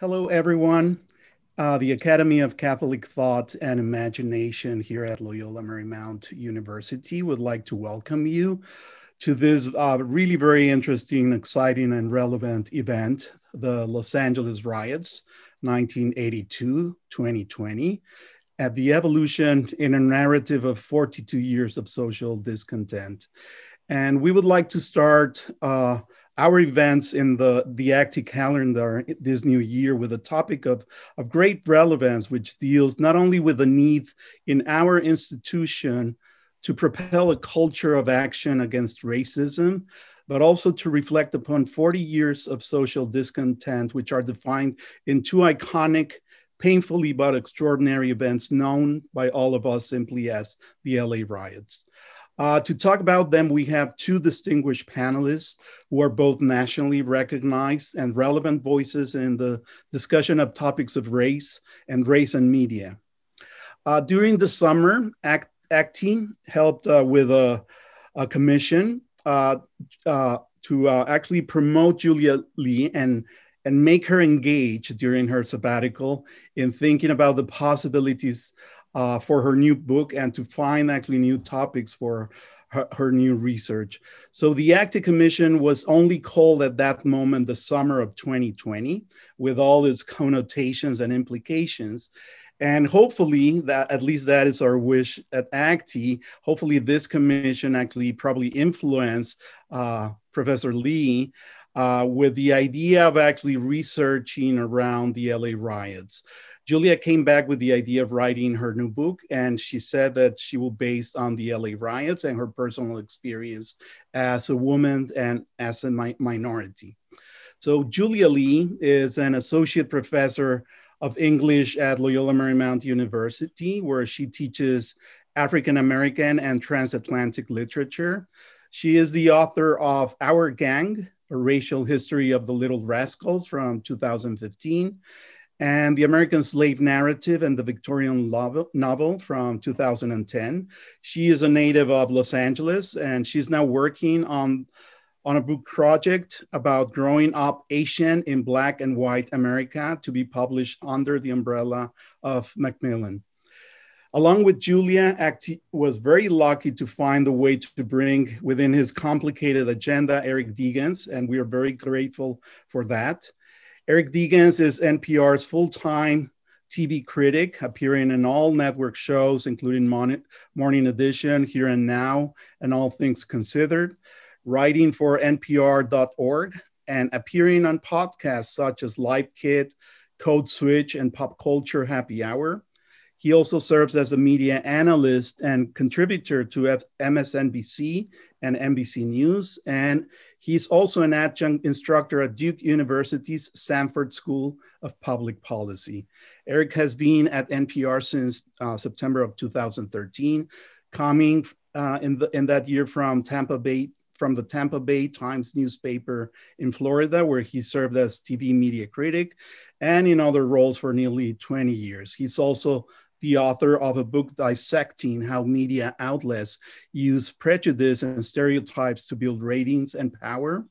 Hello, everyone. Uh, the Academy of Catholic Thought and Imagination here at Loyola Marymount University would like to welcome you to this uh, really very interesting, exciting, and relevant event, the Los Angeles Riots 1982 2020, at the evolution in a narrative of 42 years of social discontent. And we would like to start uh, our events in the, the ACTI calendar this new year with a topic of, of great relevance, which deals not only with the need in our institution to propel a culture of action against racism, but also to reflect upon 40 years of social discontent, which are defined in two iconic, painfully but extraordinary events known by all of us simply as the LA riots. Uh, to talk about them, we have two distinguished panelists who are both nationally recognized and relevant voices in the discussion of topics of race and race and media. Uh, during the summer, ACT, ACTI helped uh, with a, a commission uh, uh, to uh, actually promote Julia Lee and and make her engage during her sabbatical in thinking about the possibilities uh, for her new book and to find actually new topics for her, her, new research. So the ACTI Commission was only called at that moment the summer of 2020 with all its connotations and implications. And hopefully that at least that is our wish at ACTI. Hopefully this commission actually probably influenced uh, Professor Lee uh, with the idea of actually researching around the LA riots. Julia came back with the idea of writing her new book, and she said that she will based on the LA riots and her personal experience as a woman and as a mi minority. So Julia Lee is an associate professor of English at Loyola Marymount University, where she teaches African American and transatlantic literature. She is the author of Our Gang, a racial history of the Little Rascals from 2015, and The American Slave Narrative and the Victorian Novel from 2010. She is a native of Los Angeles and she's now working on, on a book project about growing up Asian in Black and White America to be published under the umbrella of Macmillan. Along with Julia, Acti was very lucky to find the way to bring within his complicated agenda Eric Deggans, and we are very grateful for that. Eric Deggans is NPR's full time TV critic, appearing in all network shows, including Morning Edition, Here and Now, and All Things Considered, writing for NPR.org, and appearing on podcasts such as Life Kit, Code Switch, and Pop Culture Happy Hour. He also serves as a media analyst and contributor to MSNBC and NBC News. And he's also an adjunct instructor at Duke University's Sanford School of Public Policy. Eric has been at NPR since uh, September of 2013, coming uh, in, the, in that year from Tampa Bay, from the Tampa Bay Times newspaper in Florida, where he served as TV media critic and in other roles for nearly 20 years. He's also the author of a book dissecting how media outlets use prejudice and stereotypes to build ratings and power.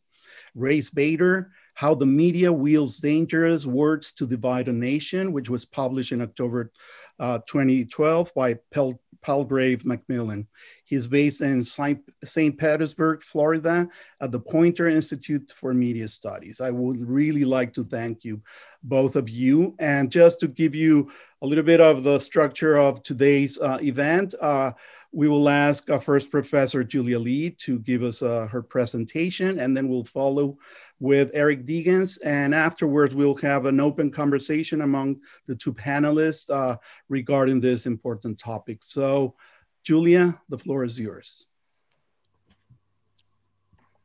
Race Baiter, How the Media Wields Dangerous Words to Divide a Nation, which was published in October uh, 2012 by Pel- Palgrave Macmillan. He's based in St. Petersburg, Florida, at the Poynter Institute for Media Studies. I would really like to thank you, both of you. And just to give you a little bit of the structure of today's uh, event, uh, we will ask our first professor, Julia Lee, to give us uh, her presentation, and then we'll follow with Eric Deggans. And afterwards, we'll have an open conversation among the two panelists uh, regarding this important topic. So, Julia, the floor is yours.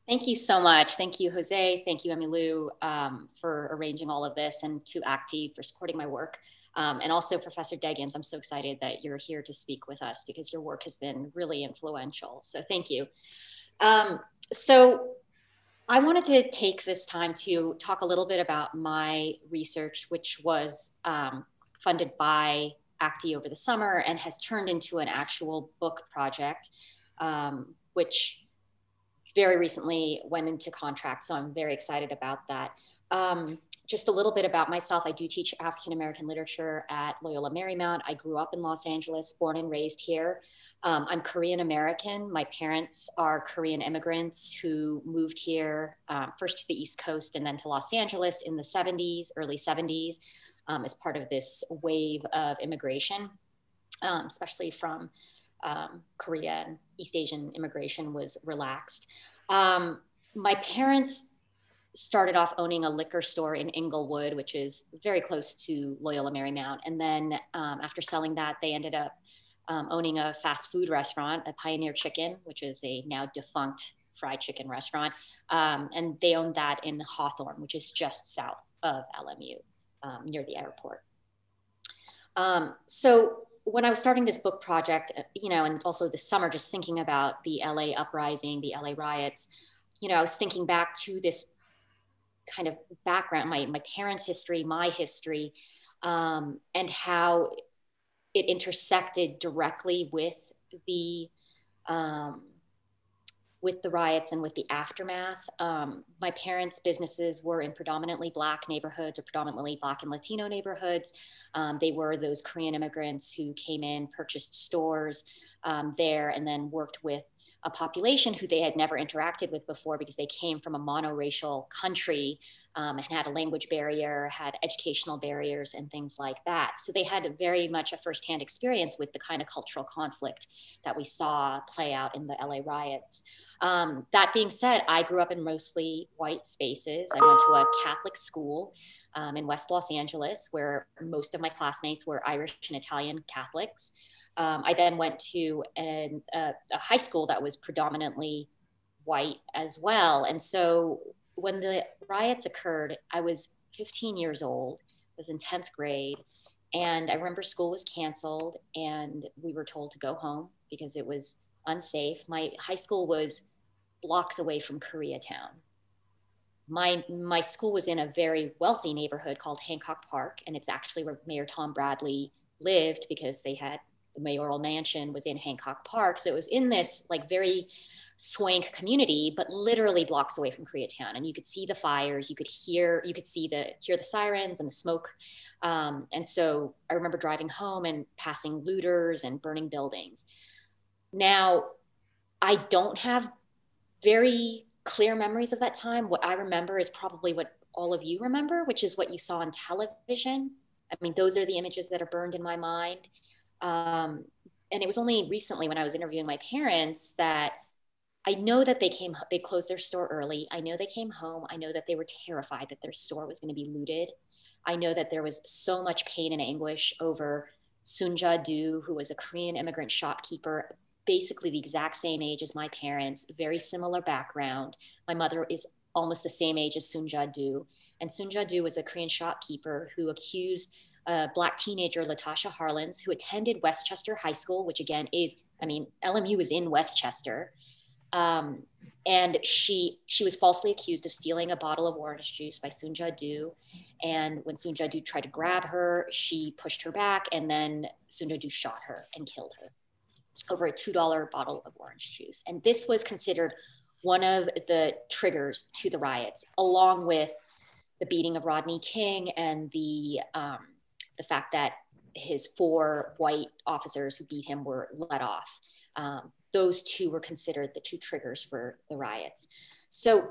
Thank you so much. Thank you, Jose. Thank you, Emilu, um, for arranging all of this and to ACTI for supporting my work. Um, and also Professor Deggans, I'm so excited that you're here to speak with us because your work has been really influential. So thank you. Um, so I wanted to take this time to talk a little bit about my research, which was um, funded by ACTI over the summer and has turned into an actual book project, um, which very recently went into contract. So I'm very excited about that. Um, just a little bit about myself. I do teach African American literature at Loyola Marymount. I grew up in Los Angeles, born and raised here. Um, I'm Korean American. My parents are Korean immigrants who moved here um, first to the East Coast and then to Los Angeles in the 70s, early 70s, um, as part of this wave of immigration, um, especially from um, Korea and East Asian immigration was relaxed. Um, my parents started off owning a liquor store in Inglewood, which is very close to Loyola Marymount. And then um, after selling that, they ended up um, owning a fast food restaurant, a Pioneer Chicken, which is a now defunct fried chicken restaurant. Um, and they owned that in Hawthorne, which is just south of LMU, um, near the airport. So when I was starting this book project, uh, you know, and also this summer, just thinking about the LA uprising, the LA riots, you know, I was thinking back to this kind of background, my, my parents' history, my history, um, and how it intersected directly with the um, with the riots and with the aftermath. Um, my parents' businesses were in predominantly Black neighborhoods or predominantly Black and Latino neighborhoods. Um, they were those Korean immigrants who came in, purchased stores um, there, and then worked with a population who they had never interacted with before because they came from a monoracial country um, and had a language barrier, had educational barriers, and things like that. So they had very much a firsthand experience with the kind of cultural conflict that we saw play out in the LA riots. Um, that being said, I grew up in mostly white spaces. I went to a Catholic school. Um, in West Los Angeles, where most of my classmates were Irish and Italian Catholics. Um, I then went to an, a, a high school that was predominantly white as well. And so when the riots occurred, I was 15 years old, I was in 10th grade. And I remember school was canceled and we were told to go home because it was unsafe. My high school was blocks away from Koreatown. My, my school was in a very wealthy neighborhood called Hancock Park, and it's actually where Mayor Tom Bradley lived because they had the mayoral mansion was in Hancock Park. So it was in this like very swank community, but literally blocks away from Koreatown. And you could see the fires, you could hear, you could see the hear the sirens and the smoke. Um, and so I remember driving home and passing looters and burning buildings. Now, I don't have very clear memories of that time. What I remember is probably what all of you remember, which is what you saw on television. I mean, those are the images that are burned in my mind. Um, and it was only recently when I was interviewing my parents that I know that they came, they closed their store early. I know they came home. I know that they were terrified that their store was going to be looted. I know that there was so much pain and anguish over Soon Ja Du, who was a Korean immigrant shopkeeper, basically the exact same age as my parents, very similar background. My mother is almost the same age as Soon Ja Du. And Soon Ja Du was a Korean shopkeeper who accused a black teenager, Latasha Harlins, who attended Westchester High School, which again is, I mean, LMU is in Westchester. Um, and she she was falsely accused of stealing a bottle of orange juice by Soon Ja Du. And when Soon Ja Du tried to grab her, she pushed her back, and then Soon Ja Du shot her and killed her over a two dollar bottle of orange juice. And this was considered one of the triggers to the riots, along with the beating of Rodney King and the um, the fact that his four white officers who beat him were let off. Um, those two were considered the two triggers for the riots. So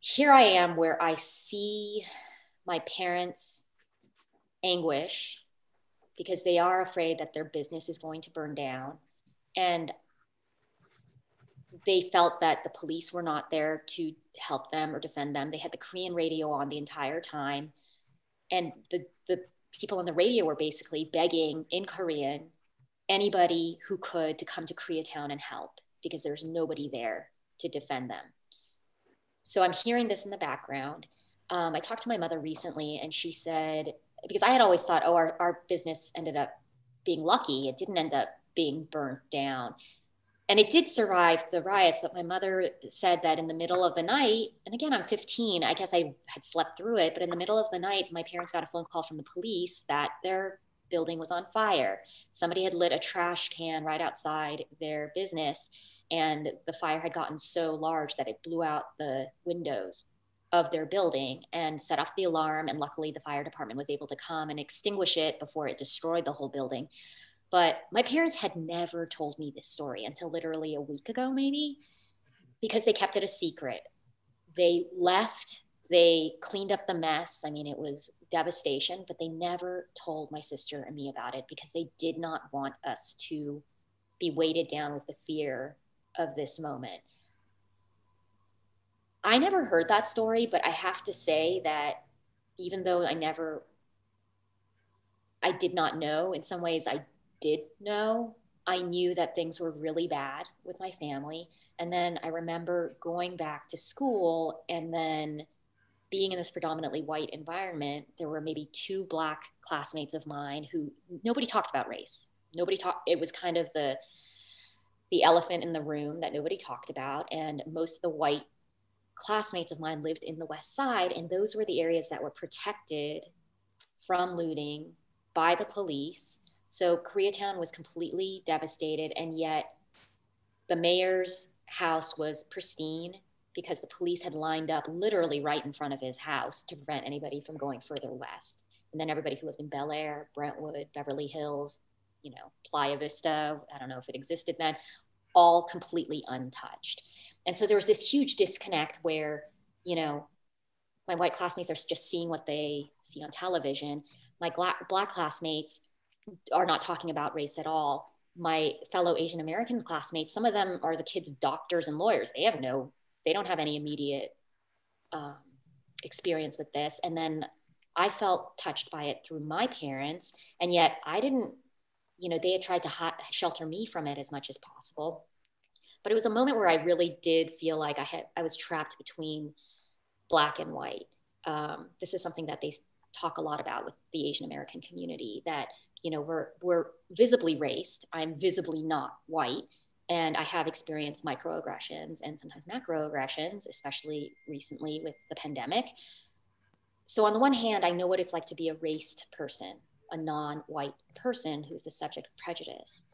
here I am where I see my parents' anguish because they are afraid that their business is going to burn down. And they felt that the police were not there to help them or defend them. They had the Korean radio on the entire time. And the, the people on the radio were basically begging in Korean anybody who could to come to Koreatown and help because there's nobody there to defend them. So I'm hearing this in the background. Um, I talked to my mother recently and she said, because I had always thought, oh, our, our business ended up being lucky. It didn't end up being burnt down. And it did survive the riots, but my mother said that in the middle of the night, and again, I'm 15, I guess I had slept through it, but in the middle of the night, my parents got a phone call from the police that their building was on fire. Somebody had lit a trash can right outside their business, and the fire had gotten so large that it blew out the windows. of their building and set off the alarm. And luckily, the fire department was able to come and extinguish it before it destroyed the whole building. But my parents had never told me this story until literally a week ago, maybe, because they kept it a secret. They left, they cleaned up the mess. I mean, it was devastation, but they never told my sister and me about it because they did not want us to be weighted down with the fear of this moment. I never heard that story, but I have to say that even though I never, I did not know, in some ways I did know, I knew that things were really bad with my family. And then I remember going back to school and then being in this predominantly white environment. There were maybe two black classmates of mine who nobody talked about race. Nobody talked, it was kind of the, the elephant in the room that nobody talked about. And most of the white classmates of mine lived in the West Side, and those were the areas that were protected from looting by the police. So Koreatown was completely devastated, and yet the mayor's house was pristine because the police had lined up literally right in front of his house to prevent anybody from going further west. And then everybody who lived in Bel Air, Brentwood, Beverly Hills, you know, Playa Vista, I don't know if it existed then, all completely untouched. And so there was this huge disconnect where, you know, my white classmates are just seeing what they see on television. My black, classmates are not talking about race at all. My fellow Asian American classmates, some of them are the kids of doctors and lawyers. They have no, they don't have any immediate um, experience with this. And then I felt touched by it through my parents. And yet I didn't, you know, they had tried to ha- shelter me from it as much as possible but it was a moment where I really did feel like I had I was trapped between black and white. Um, this is something that they talk a lot about with the Asian American community that you know we're we're visibly raced. I'm visibly not white, and I have experienced microaggressions and sometimes macroaggressions, especially recently with the pandemic. So on the one hand, I know what it's like to be a raced person, a non-white person who's the subject of prejudice.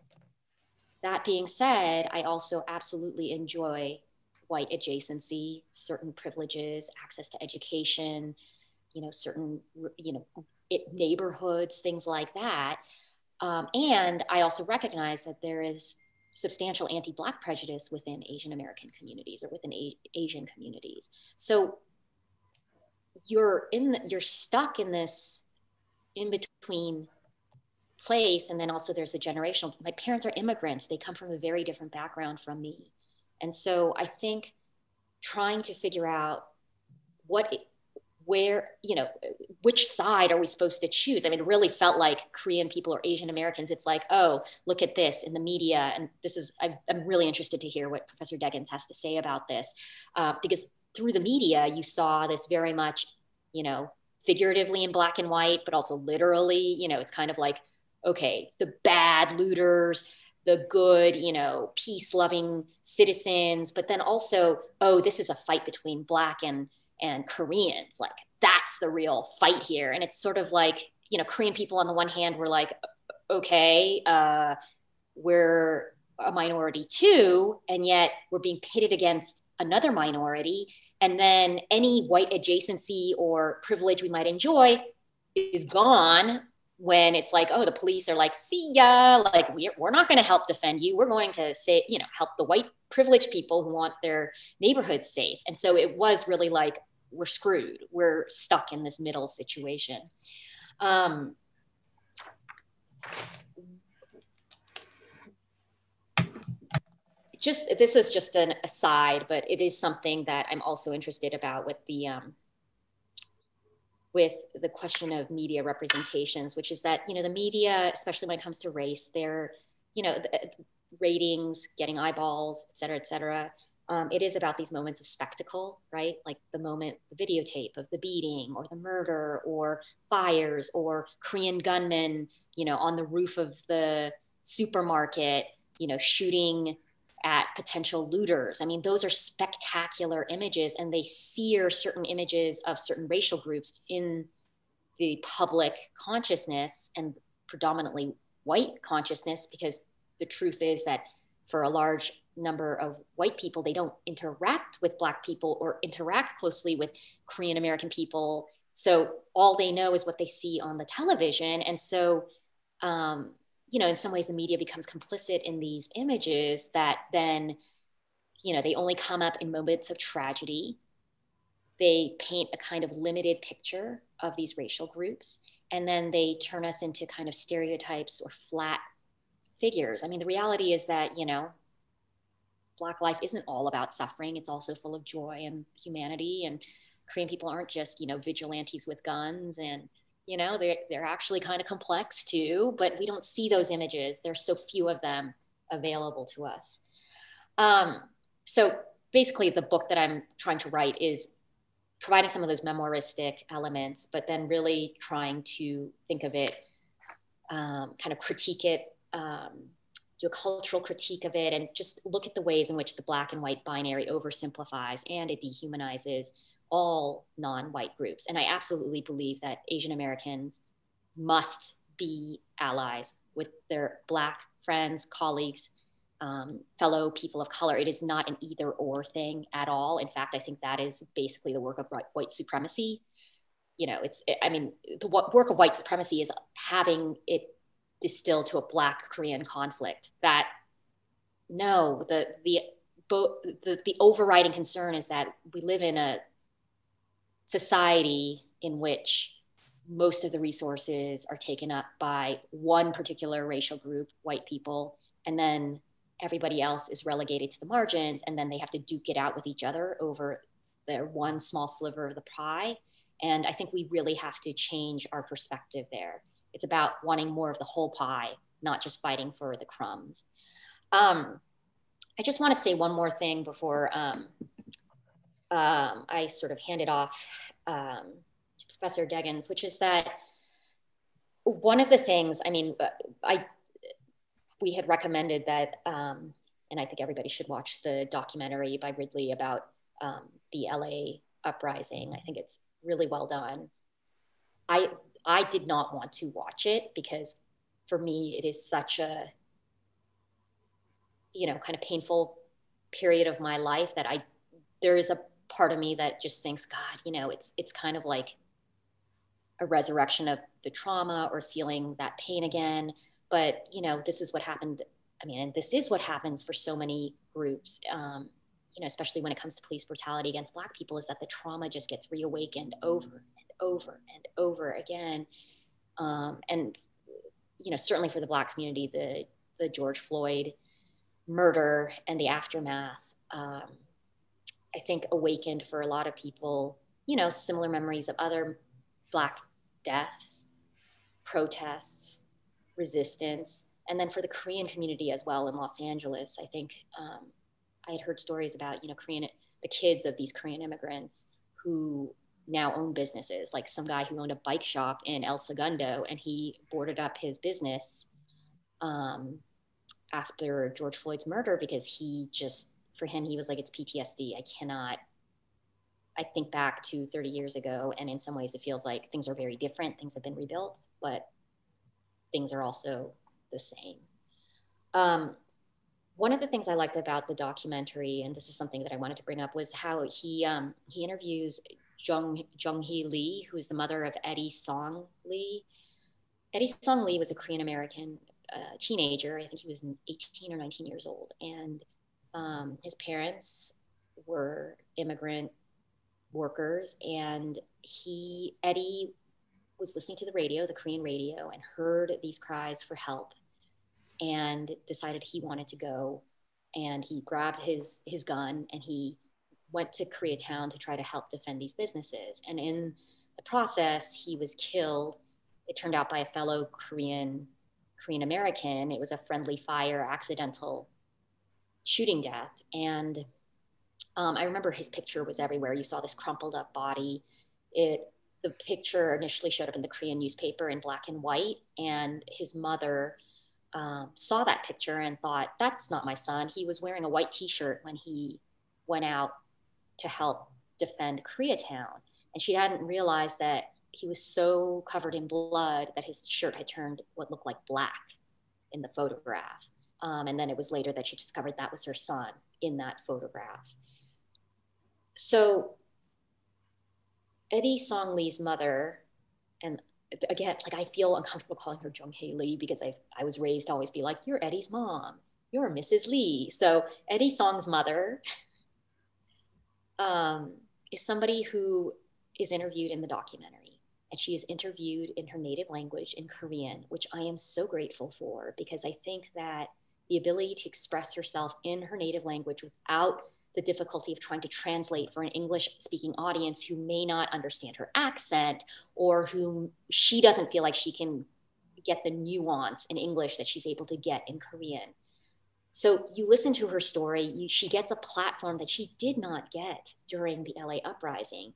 That being said, I also absolutely enjoy white adjacency, certain privileges, access to education, you know, certain, you know, it, neighborhoods, things like that. Um, and I also recognize that there is substantial anti-black prejudice within Asian American communities or within A- Asian communities. So you're in, the, you're stuck in this in between place and then also there's the generational my parents are immigrants they come from a very different background from me and so i think trying to figure out what where you know which side are we supposed to choose? I mean it really felt like korean people or asian americans it's like oh look at this in the media and this is i am really interested to hear what professor deggans has to say about this uh, because through the media you saw this very much you know figuratively in black and white but also literally you know it's kind of like okay, the bad looters, the good, you know, peace loving citizens, but then also, oh, this is a fight between Black and, and Koreans. Like, that's the real fight here. And it's sort of like, you know, Korean people on the one hand were like, okay, uh, we're a minority too, and yet we're being pitted against another minority. And then any white adjacency or privilege we might enjoy is gone when it's like, oh, the police are like, see ya, like we're, we're not going to help defend you. We're going to say, you know, help the white privileged people who want their neighborhood safe. And so it was really like, we're screwed. We're stuck in this middle situation. Um, just this is just an aside, but it is something that I'm also interested about with the um, with the question of media representations, which is that, you know, the media, especially when it comes to race, they're, you know, the, ratings, getting eyeballs, et cetera, et cetera. Um, it is about these moments of spectacle, right? Like the moment, the videotape of the beating or the murder or fires or Korean gunmen, you know, on the roof of the supermarket, you know, shooting at potential looters. I mean, those are spectacular images, and they sear certain images of certain racial groups in the public consciousness and predominantly white consciousness, because the truth is that for a large number of white people. They don't interact with Black people or interact closely with Korean American people. So all they know is what they see on the television. And so, um, you know, in some ways, the media becomes complicit in these images that then, you know, they only come up in moments of tragedy. They paint a kind of limited picture of these racial groups. And then they turn us into kind of stereotypes or flat figures. I mean, the reality is that, you know, Black life isn't all about suffering. It's also full of joy and humanity. And Korean people aren't just, you know, vigilantes with guns and, you know, they're, they're actually kind of complex too, but we don't see those images. There's so few of them available to us. Um, so basically, the book that I'm trying to write is providing some of those memoiristic elements, but then really trying to think of it, um, kind of critique it um, do a cultural critique of it and just look at the ways in which the black and white binary oversimplifies and it dehumanizes all non-white groups. And i absolutely believe that asian americans must be allies with their black friends colleagues um, fellow people of color. It is not an either or thing at all. In fact i think that is basically the work of white supremacy. You know it's i mean the work of white supremacy is having it distilled to a black korean conflict that no the the the, the overriding concern is that we live in a society in which most of the resources are taken up by one particular racial group white people and then everybody else is relegated to the margins and then they have to duke it out with each other over their one small sliver of the pie. And i think we really have to change our perspective there it's about wanting more of the whole pie, not just fighting for the crumbs. Um, I just want to say one more thing before um, um, I sort of hand it off um, to Professor Deggans, which is that one of the things, I mean, I we had recommended that, um, and I think everybody should watch the documentary by Ridley about um, the LA uprising. I think it's really well done. I I did not want to watch it because for me, it is such a, you know, kind of painful period of my life that I, there is a part of me that just thinks, God, you know, it's, it's kind of like a resurrection of the trauma or feeling that pain again. But, you know, this is what happened. I mean, and this is what happens for so many groups. Um, you know, especially when it comes to police brutality against Black people, is that the trauma just gets reawakened over over and over again. Um, and, you know, certainly for the Black community, the, the George Floyd murder and the aftermath, um, I think awakened for a lot of people, you know, similar memories of other Black deaths, protests, resistance. And then for the Korean community as well in Los Angeles, I think um, I had heard stories about, you know, Korean, the kids of these Korean immigrants who now own businesses. Like some guy who owned a bike shop in El Segundo, and he boarded up his business um, after George Floyd's murder because he just, for him, he was like, it's PTSD. I cannot. I think back to 30 years ago, and in some ways, it feels like things are very different. Things have been rebuilt, but things are also the same. Um, one of the things I liked about the documentary, and this is something that I wanted to bring up, was how he um, he interviews Jung, Jung Hee Lee, who's the mother of Eddie Song Lee. Eddie Song Lee was a Korean American uh, teenager. I think he was 18 or 19 years old. And um, his parents were immigrant workers. And he, Eddie, was listening to the radio, the Korean radio, and heard these cries for help and decided he wanted to go. And he grabbed his, his gun and he went to Koreatown to try to help defend these businesses. And in the process, he was killed. It turned out by a fellow Korean Korean American. It was a friendly fire, accidental shooting death. And um, I remember his picture was everywhere. You saw this crumpled up body. It the picture initially showed up in the Korean newspaper in black and white, and his mother um, saw that picture and thought, "That's not my son. He was wearing a white T-shirt when he went out to help defend Koreatown. And she hadn't realized that he was so covered in blood that his shirt had turned what looked like black in the photograph. Um, and then it was later that she discovered that was her son in that photograph. So Eddie Song Lee's mother, and again, like I feel uncomfortable calling her Jung Hae Lee because I, I was raised to always be like, you're Eddie's mom, you're Mrs. Lee. So Eddie Song's mother um, is somebody who is interviewed in the documentary. And she is interviewed in her native language in Korean, which I am so grateful for because I think that the ability to express herself in her native language without the difficulty of trying to translate for an English speaking audience who may not understand her accent or whom she doesn't feel like she can get the nuance in English that she's able to get in Korean. So you listen to her story, you, she gets a platform that she did not get during the LA uprising.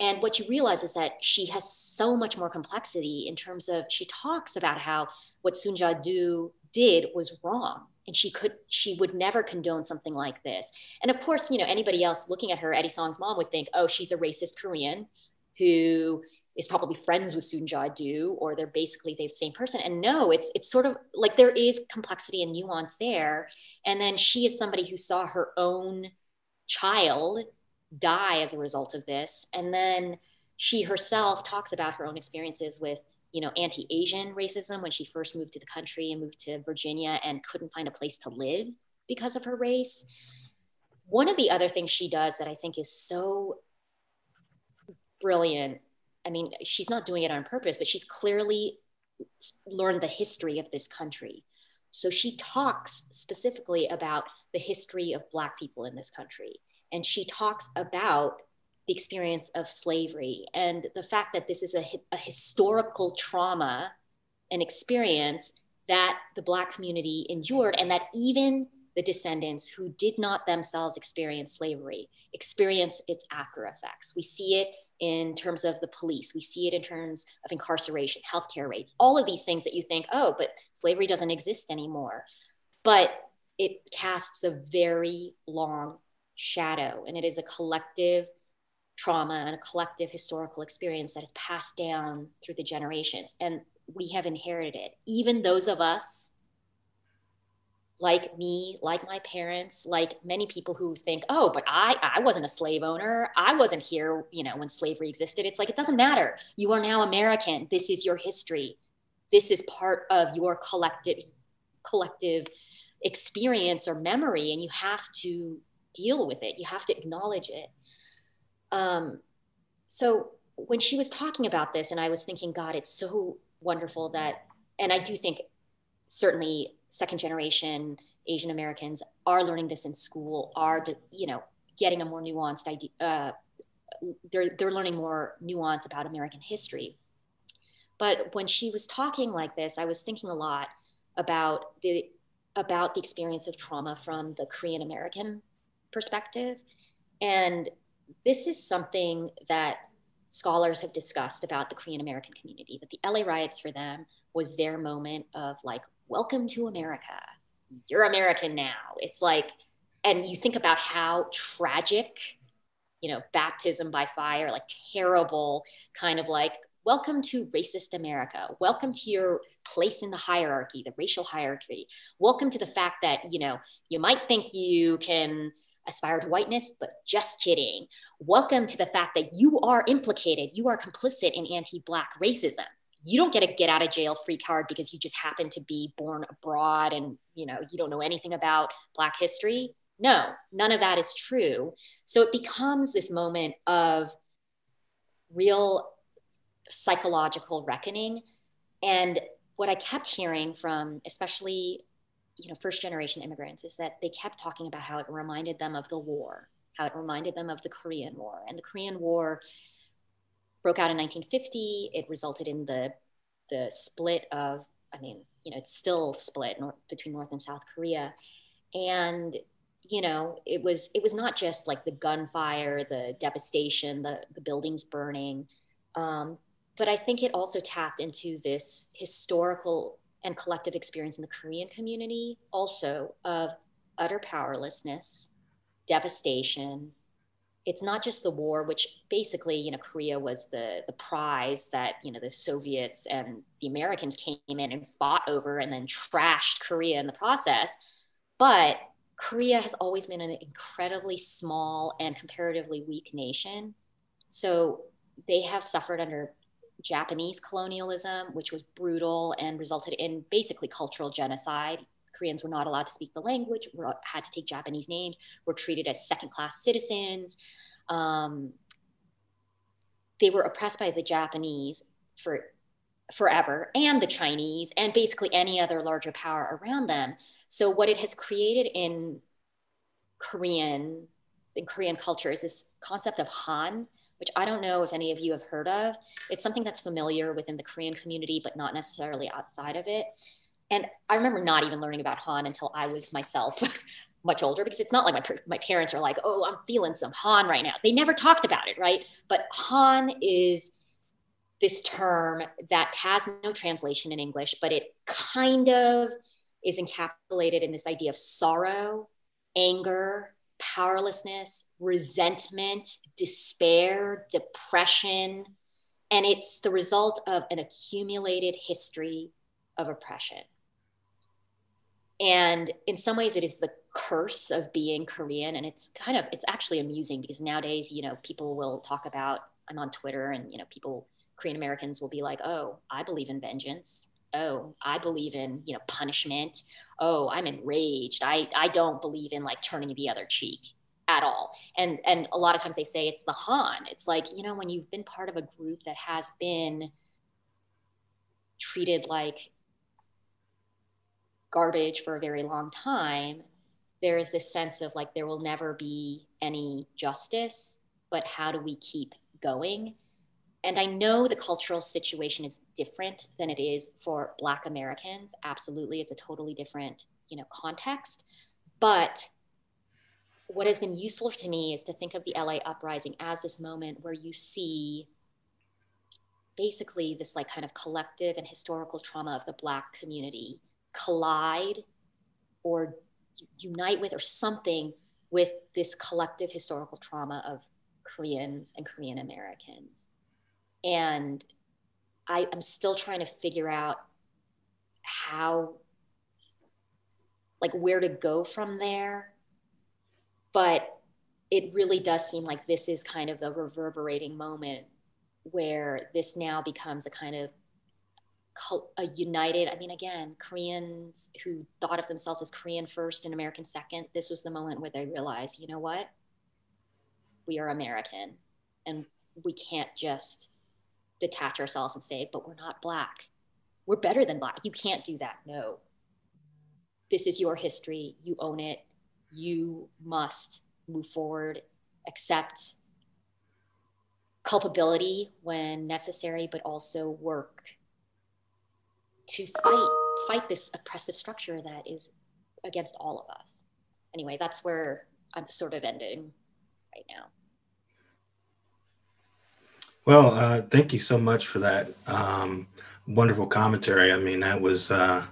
And what you realize is that she has so much more complexity in terms of she talks about how what Soon Ja Du did was wrong and she could she would never condone something like this and of course you know anybody else looking at her eddie song's mom would think oh she's a racist korean who is probably friends with Soon Ja Du, or they're basically the same person. And no, it's it's sort of like there is complexity and nuance there. And then she is somebody who saw her own child die as a result of this. And then she herself talks about her own experiences with you know, anti-Asian racism when she first moved to the country and moved to Virginia and couldn't find a place to live because of her race. One of the other things she does that I think is so brilliant. I mean, she's not doing it on purpose, but she's clearly learned the history of this country. So she talks specifically about the history of Black people in this country. And she talks about the experience of slavery and the fact that this is a, a historical trauma and experience that the Black community endured, and that even the descendants who did not themselves experience slavery experience its after effects. We see it in terms of the police, we see it in terms of incarceration, healthcare rates, all of these things that you think, oh, but slavery doesn't exist anymore. But it casts a very long shadow, and it is a collective trauma and a collective historical experience that is passed down through the generations. And we have inherited it. Even those of us, like me, like my parents, like many people who think, oh, but I, I wasn't a slave owner. I wasn't here, you know, when slavery existed. It's like, it doesn't matter. You are now American. This is your history. This is part of your collective, collective experience or memory. And you have to deal with it. You have to acknowledge it. Um, so when she was talking about this, and I was thinking, God, it's so wonderful that, and I do think certainly second generation Asian Americans are learning this in school, are you know getting a more nuanced idea. Uh, they're they're learning more nuance about American history. But when she was talking like this, I was thinking a lot about the about the experience of trauma from the Korean American perspective, and this is something that scholars have discussed about the Korean American community, that the LA riots for them was their moment of like, welcome to America. You're American now. It's like, and you think about how tragic, you know, baptism by fire, like terrible, kind of like, welcome to racist America. Welcome to your place in the hierarchy, the racial hierarchy. Welcome to the fact that, you know, you might think you can aspire to whiteness, but just kidding. Welcome to the fact that you are implicated, you are complicit in anti Black racism. You don't get a get out of jail free card because you just happen to be born abroad and you know you don't know anything about Black history. No, none of that is true. So it becomes this moment of real psychological reckoning. And what I kept hearing from, especially you know first generation immigrants is that they kept talking about how it reminded them of the war how it reminded them of the korean war and the korean war broke out in 1950 it resulted in the the split of i mean you know it's still split north, between north and south korea. And you know it was it was not just like the gunfire the devastation the the buildings burning. Um, but i think it also tapped into this historical and collective experience in the Korean community also of utter powerlessness, devastation, it's not just the war, which basically, you know, Korea was the the prize that you know the Soviets and the Americans came in and fought over, and then trashed Korea in the process. But Korea has always been an incredibly small and comparatively weak nation, so they have suffered under Japanese colonialism, which was brutal and resulted in basically cultural genocide. Koreans were not allowed to speak the language, were, had to take Japanese names, were treated as second class citizens. Um, they were oppressed by the Japanese for forever and the Chinese and basically any other larger power around them. So what it has created in Korean in Korean culture is this concept of Han, which I don't know if any of you have heard of. It's something that's familiar within the Korean community, but not necessarily outside of it. And I remember not even learning about Han until I was myself much older because it's not like my, my parents are like, oh, I'm feeling some Han right now. They never talked about it, right? But Han is this term that has no translation in English, but it kind of is encapsulated in this idea of sorrow, anger, powerlessness, resentment, despair, depression. And it's the result of an accumulated history of oppression. And in some ways, it is the curse of being Korean. And it's kind of, it's actually amusing because nowadays, you know, people will talk about, I'm on Twitter and, you know, people, Korean Americans will be like, oh, I believe in vengeance. Oh i believe in you know punishment. Oh i'm enraged. I i don't believe in like turning the other cheek at all. And and a lot of times they say it's the han. It's like you know when you've been part of a group that has been treated like garbage for a very long time there is this sense of like there will never be any justice but how do we keep going and I know the cultural situation is different than it is for Black Americans. Absolutely, it's a totally different, you know, context. But what has been useful to me is to think of the LA uprising as this moment where you see basically this like kind of collective and historical trauma of the Black community collide or unite with or something with this collective historical trauma of Koreans and Korean Americans. And I, I'm still trying to figure out how like where to go from there. But it really does seem like this is kind of a reverberating moment where this now becomes a kind of a united i mean again koreans who thought of themselves as korean first and american second this was the moment where they realized you know what we are american and we can't just detach ourselves and say, but we're not black. We're better than black. You can't do that. No. This is your history. You own it. You must move forward, accept culpability when necessary, but also work to fight fight this oppressive structure that is against all of us. Anyway, that's where I'm sort of ending right now. Well, uh, thank you so much for that um, wonderful commentary. I mean, that was uh,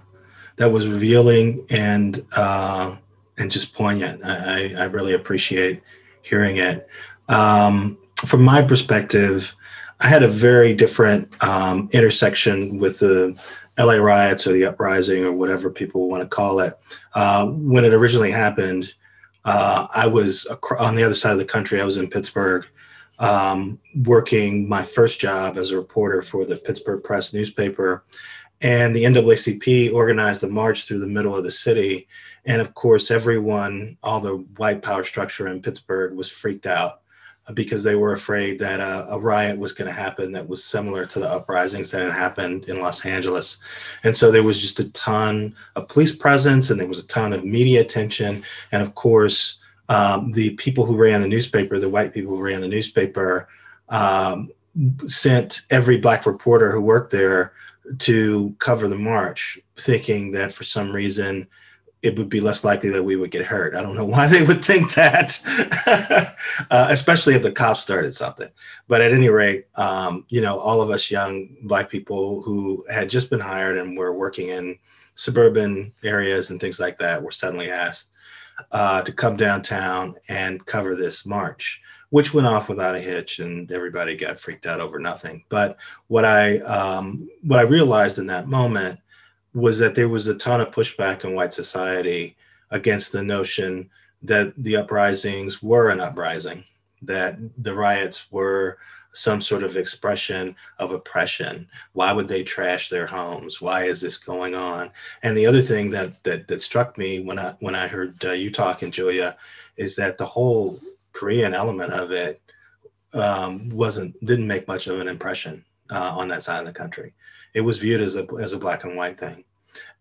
that was revealing and uh, and just poignant. I, I really appreciate hearing it. Um, from my perspective, I had a very different um, intersection with the LA riots or the uprising or whatever people want to call it. Uh, when it originally happened, uh, I was on the other side of the country. I was in Pittsburgh um, working my first job as a reporter for the Pittsburgh Press newspaper. And the NAACP organized a march through the middle of the city. And of course, everyone, all the white power structure in Pittsburgh was freaked out because they were afraid that a, a riot was going to happen that was similar to the uprisings that had happened in Los Angeles. And so there was just a ton of police presence and there was a ton of media attention. And of course, um, the people who ran the newspaper, the white people who ran the newspaper, um, sent every black reporter who worked there to cover the march, thinking that for some reason it would be less likely that we would get hurt. I don't know why they would think that, uh, especially if the cops started something. But at any rate, um, you know, all of us young black people who had just been hired and were working in suburban areas and things like that were suddenly asked uh, to come downtown and cover this march, which went off without a hitch, and everybody got freaked out over nothing. But what I um, what I realized in that moment was that there was a ton of pushback in white society against the notion that the uprisings were an uprising, that the riots were some sort of expression of oppression. Why would they trash their homes? Why is this going on? And the other thing that that, that struck me when I when I heard uh, you talking, Julia, is that the whole Korean element of it um, wasn't didn't make much of an impression uh, on that side of the country. It was viewed as a as a black and white thing,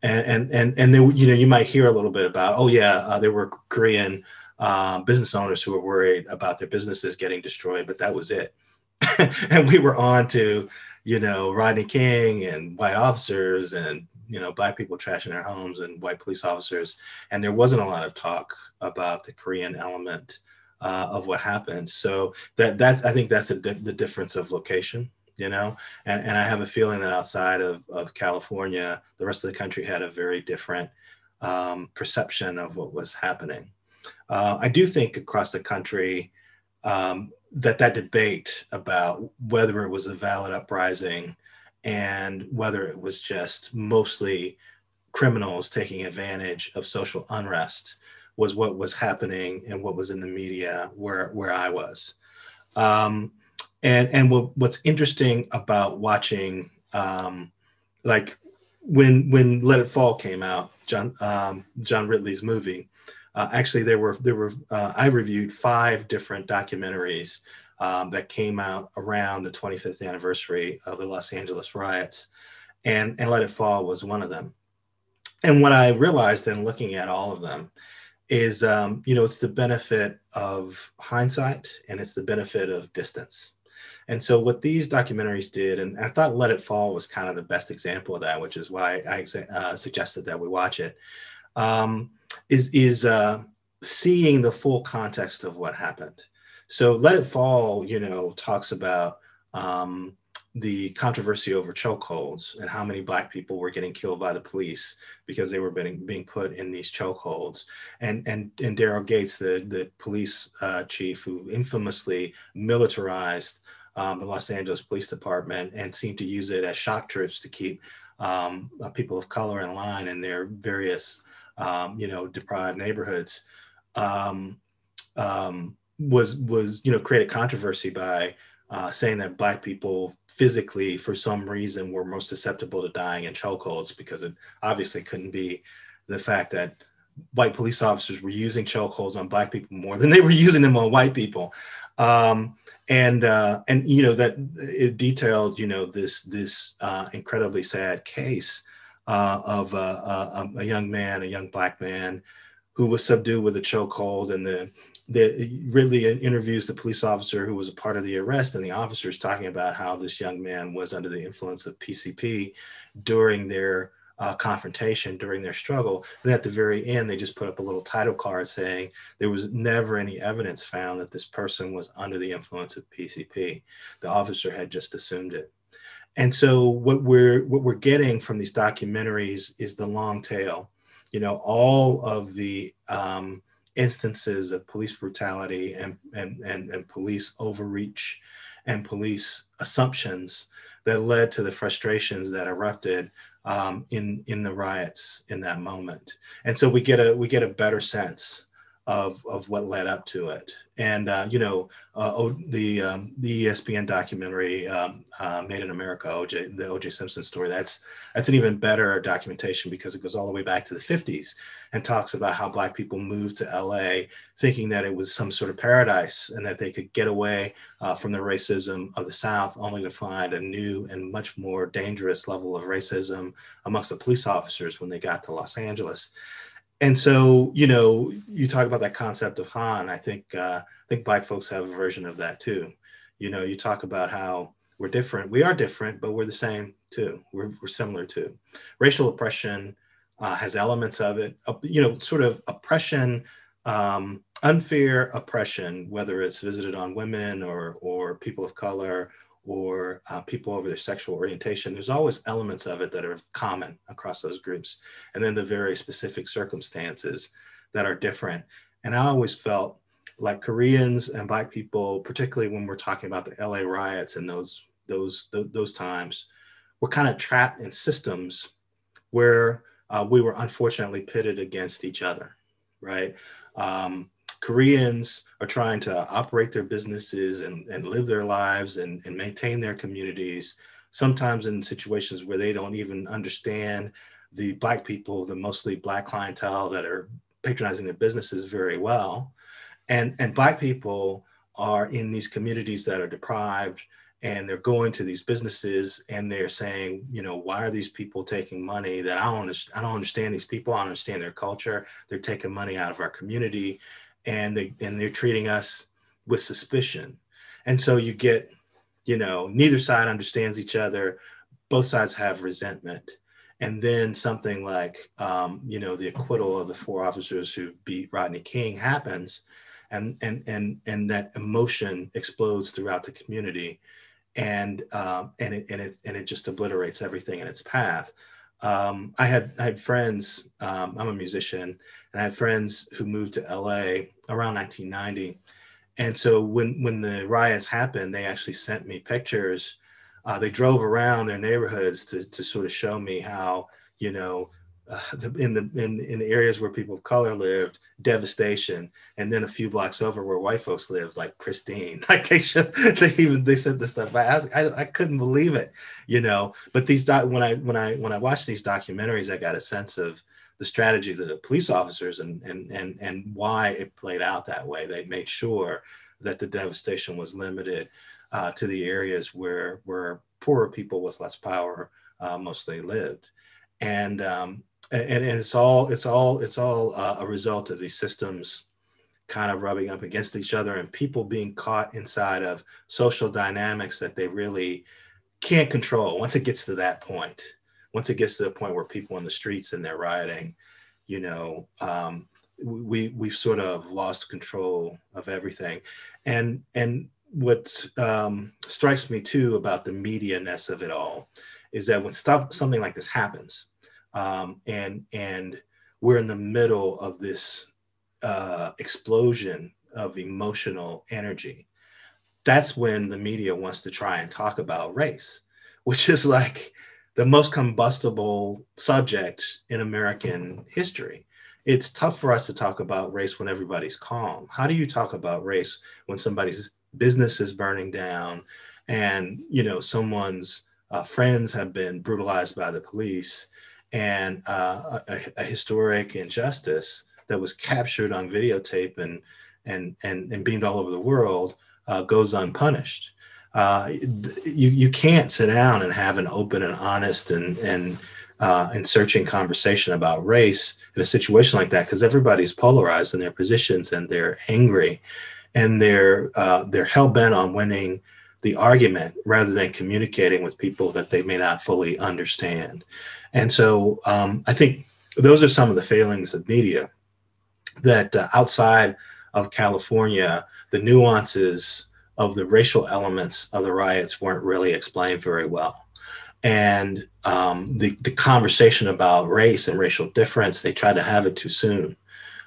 and and and and there, you know you might hear a little bit about oh yeah uh, there were Korean uh, business owners who were worried about their businesses getting destroyed, but that was it. and we were on to, you know, Rodney King and white officers and, you know, black people trashing their homes and white police officers. And there wasn't a lot of talk about the Korean element uh, of what happened. So that that's I think that's di- the difference of location, you know. And, and I have a feeling that outside of, of California, the rest of the country had a very different um, perception of what was happening. Uh, I do think across the country, um, that that debate about whether it was a valid uprising and whether it was just mostly criminals taking advantage of social unrest was what was happening and what was in the media where where I was. Um, and and what, what's interesting about watching um, like when when Let It Fall came out, John um, John Ridley's movie, uh, actually, there were there were uh, I reviewed five different documentaries um, that came out around the 25th anniversary of the Los Angeles riots, and and Let It Fall was one of them. And what I realized in looking at all of them is, um, you know, it's the benefit of hindsight and it's the benefit of distance. And so what these documentaries did, and I thought Let It Fall was kind of the best example of that, which is why I uh, suggested that we watch it. Um, is is uh, seeing the full context of what happened. So let it fall, you know, talks about um, the controversy over chokeholds and how many black people were getting killed by the police because they were being being put in these chokeholds. And and and Daryl Gates, the the police uh, chief who infamously militarized um, the Los Angeles Police Department and seemed to use it as shock troops to keep um, uh, people of color in line in their various um, you know, deprived neighborhoods, um, um, was was you know created controversy by uh, saying that black people physically, for some reason, were most susceptible to dying in chokeholds because it obviously couldn't be the fact that white police officers were using chokeholds on black people more than they were using them on white people. Um, and uh, and you know that it detailed you know this this uh, incredibly sad case uh, of a, a, young man, a young black man, who was subdued with a chokehold, and the the Ridley interviews the police officer who was a part of the arrest, and the officer is talking about how this young man was under the influence of PCP during their uh, confrontation, during their struggle. And at the very end, they just put up a little title card saying there was never any evidence found that this person was under the influence of PCP. The officer had just assumed it. And so what we're what we're getting from these documentaries is the long tail. You know, all of the um, instances of police brutality and, and, and, and police overreach and police assumptions that led to the frustrations that erupted um, in in the riots in that moment. And so we get a we get a better sense of of what led up to it. And uh, you know, uh, the um, the ESPN documentary um, uh, "Made in America," OJ, the OJ Simpson story. That's that's an even better documentation because it goes all the way back to the '50s and talks about how Black people moved to LA thinking that it was some sort of paradise and that they could get away uh, from the racism of the South, only to find a new and much more dangerous level of racism amongst the police officers when they got to Los Angeles and so you know you talk about that concept of han i think uh, i think black folks have a version of that too. You know you talk about how we're different. We are different but we're the same too. We're, we're similar too. Racial oppression uh, has elements of it. Uh, you know sort of oppression um, unfair oppression whether it's visited on women or or people of color or uh, people over their sexual orientation, there's always elements of it that are common across those groups. And then the very specific circumstances that are different. And I always felt like Koreans and Black people, particularly when we're talking about the LA riots and those those those times, were kind of trapped in systems where uh, we were unfortunately pitted against each other, right? Um, Koreans are trying to operate their businesses and, and live their lives and, and maintain their communities, sometimes in situations where they don't even understand the Black people, the mostly Black clientele that are patronizing their businesses very well. And, and Black people are in these communities that are deprived and they're going to these businesses and they're saying, you know, why are these people taking money that I don't? I don't understand these people. I don't understand their culture. They're taking money out of our community and they and they're treating us with suspicion. And so you get, you know, neither side understands each other. Both sides have resentment. And then something like, um, you know, the acquittal of the four officers who beat Rodney King happens, and and and and that emotion explodes throughout the community and um, and it and it and it just obliterates everything in its path. Um, I had I had friends. Um, I'm a musician, and I had friends who moved to LA around 1990. And so when when the riots happened, they actually sent me pictures. Uh, they drove around their neighborhoods to to sort of show me how you know in the in, in the areas where people of color lived, devastation, and then a few blocks over where white folks lived, like christine Like they should, they even they said this stuff. I, was, I, I couldn't believe it, you know. But these doc, when I when I when I watched these documentaries, I got a sense of the strategies of the police officers and and and and why it played out that way. They made sure that the devastation was limited uh, to the areas where where poorer people with less power uh, mostly lived and um, and, and it's all it's all it's all uh, a result of these systems kind of rubbing up against each other and people being caught inside of social dynamics that they really can't control. Once it gets to that point once it gets to the point where people in the streets and they're rioting you know um, we we've sort of lost control of everything. And and what um, strikes me too about the media ness of it all is that when stuff something like this happens um, and and we're in the middle of this uh, explosion of emotional energy. That's when the media wants to try and talk about race, which is like the most combustible subject in American history. It's tough for us to talk about race when everybody's calm. How do you talk about race when somebody's business is burning down and you know someone's uh, friends have been brutalized by the police and uh, a, a, historic injustice that was captured on videotape and and and, and beamed all over the world uh, goes unpunished. Uh, you you can't sit down and have an open and honest and and uh, and searching conversation about race in a situation like that because everybody's polarized in their positions and they're angry and they're uh, they're hell bent on winning the argument rather than communicating with people that they may not fully understand. And so um, I think those are some of the failings of media that uh, outside of California, the nuances of the racial elements of the riots weren't really explained very well. And um, the, the conversation about race and racial difference, they tried to have it too soon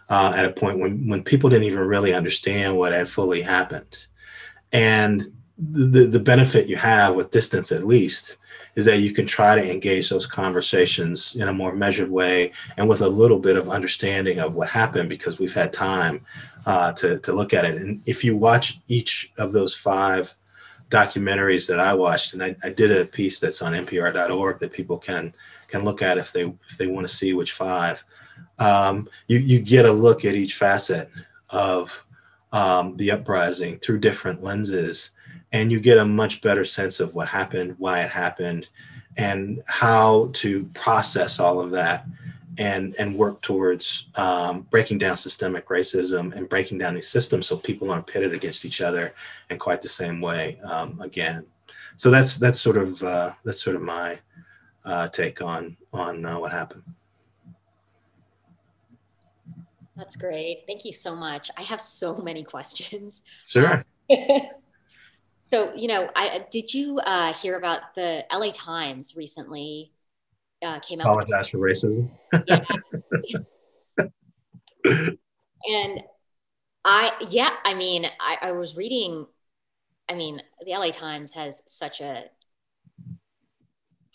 uh, at a point when, when people didn't even really understand what had fully happened. And the, the benefit you have with distance, at least, is that you can try to engage those conversations in a more measured way and with a little bit of understanding of what happened because we've had time uh, to, to look at it. And if you watch each of those five documentaries that I watched, and I, I did a piece that's on npr.org that people can can look at if they if they want to see which five, um, you you get a look at each facet of um, the uprising through different lenses and you get a much better sense of what happened, why it happened, and how to process all of that and and work towards um, breaking down systemic racism and breaking down these systems so people aren't pitted against each other in quite the same way um, again. So that's that's sort of uh, that's sort of my uh, take on on uh, what happened. That's great. Thank you so much. I have so many questions. Sure. So, you know, I did you uh, hear about the LA Times recently uh, came out? Apologize for racism. and I yeah, I mean, I, I was reading. I mean, the LA Times has such a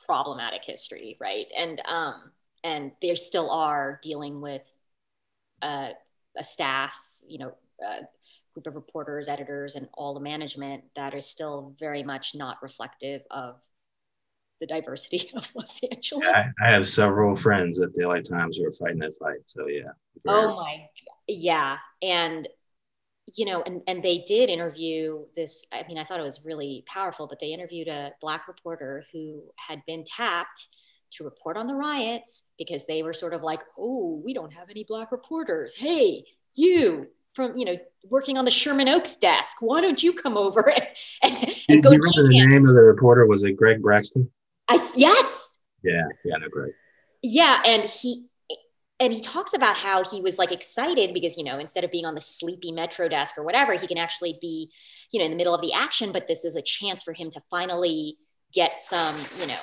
problematic history, right? And um, and they still are dealing with uh, a staff, you know, a group of reporters, editors, and all the management that is still very much not reflective of the diversity of Los Angeles. I, I have several friends at the LA Times who are fighting that fight. So yeah. Oh my, yeah, and you know, and and they did interview this. I mean, I thought it was really powerful, but they interviewed a black reporter who had been tapped to report on the riots because they were sort of like, oh, we don't have any black reporters. Hey, you from you know working on the Sherman Oaks desk, why don't you come over and, and, and go? Do you remember the name of the reporter? Was it Greg Braxton? I yes. Yeah, yeah, no, Greg. Yeah, and he and he talks about how he was like excited because you know instead of being on the sleepy metro desk or whatever he can actually be you know in the middle of the action but this is a chance for him to finally get some you know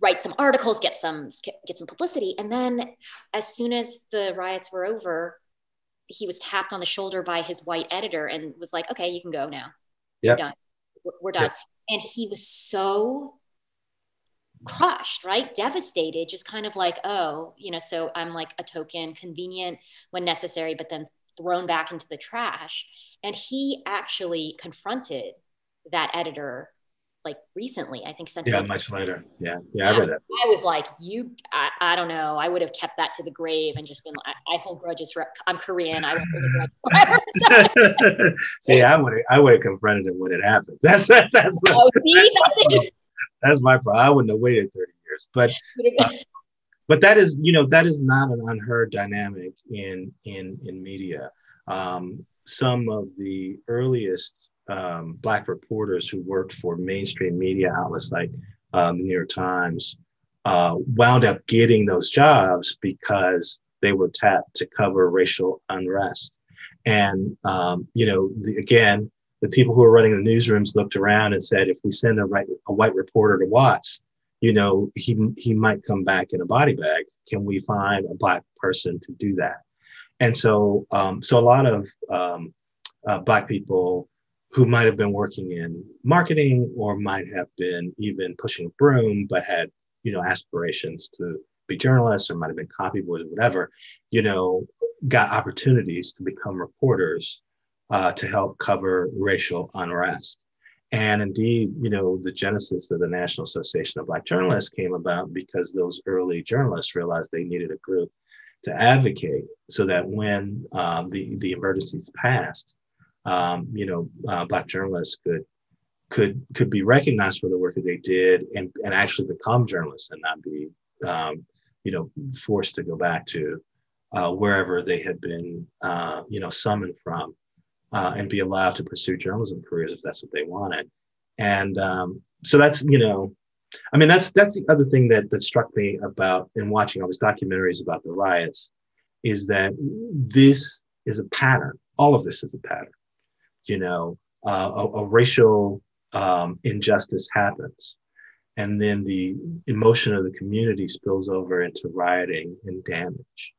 write some articles get some get some publicity and then as soon as the riots were over he was tapped on the shoulder by his white editor and was like okay you can go now yeah done we're, done yep. and he was so crushed, right? Devastated, just kind of like, oh, you know, so I'm like a token, convenient when necessary, but then thrown back into the trash. And he actually confronted that editor like recently, I think sent Yeah, much later. Yeah. Yeah, I read that. I was like, you, I, I, don't know. I would have kept that to the grave and just been like, I, I hold grudges for, I'm Korean. I would See, I would I would have confronted him when it happened. That's, that's, that's, oh, see, that's, that's my problem. I wouldn't have waited 30 years, but uh, but that is you know that is not an unheard dynamic in in in media. Um, some of the earliest um, black reporters who worked for mainstream media outlets like um, the New York Times uh, wound up getting those jobs because they were tapped to cover racial unrest. And um, you know, the, again, the people who were running the newsrooms looked around and said, if we send a, right, a white reporter to Watts, you know, he, he might come back in a body bag. Can we find a black person to do that? And so, um, so a lot of um, uh, black people who might have been working in marketing or might have been even pushing a broom, but had, you know, aspirations to be journalists or might have been copy boys or whatever, you know, got opportunities to become reporters uh, to help cover racial unrest. And indeed, you know, the genesis of the National Association of Black Journalists came about because those early journalists realized they needed a group to advocate so that when um, the, the emergencies passed, um, you know, uh, Black journalists could could could be recognized for the work that they did and, and actually become journalists and not be, um, you know, forced to go back to uh, wherever they had been, uh, you know, summoned from uh, and be allowed to pursue journalism careers if that's what they wanted. And um, so that's you know, I mean that's that's the other thing that that struck me about in watching all these documentaries about the riots is that this is a pattern. All of this is a pattern. You know, uh, a, a, racial um, injustice happens, and then the emotion of the community spills over into rioting and damage.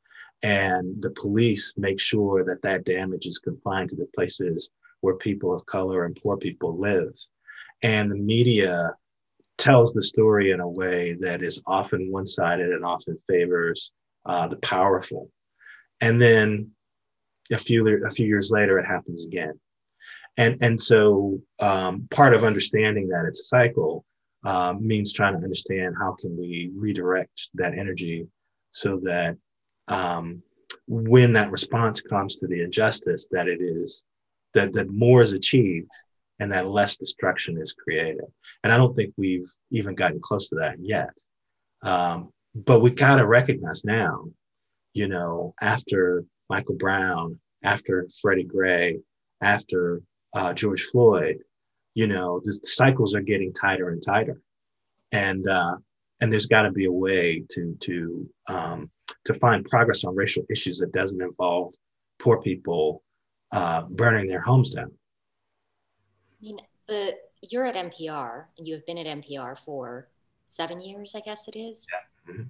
And the police make sure that that damage is confined to the places where people of color and poor people live. And the media tells the story in a way that is often one-sided and often favors uh, the powerful. And then a few a few years later it happens again and and so um, part of understanding that it's a cycle um, means trying to understand how can we redirect that energy so that um, when that response comes to the injustice that it is that that more is achieved and that less destruction is created. And i don't think we've even gotten close to that yet. Um, but we got to recognize now you know after michael brown after freddie gray after uh, george floyd you know the cycles are getting tighter and tighter and uh, and there's got to be a way to to um, to find progress on racial issues that doesn't involve poor people uh, burning their homes down. I mean, the you're at NPR and you have been at NPR for seven years, I guess it is. Yeah. Mm-hmm.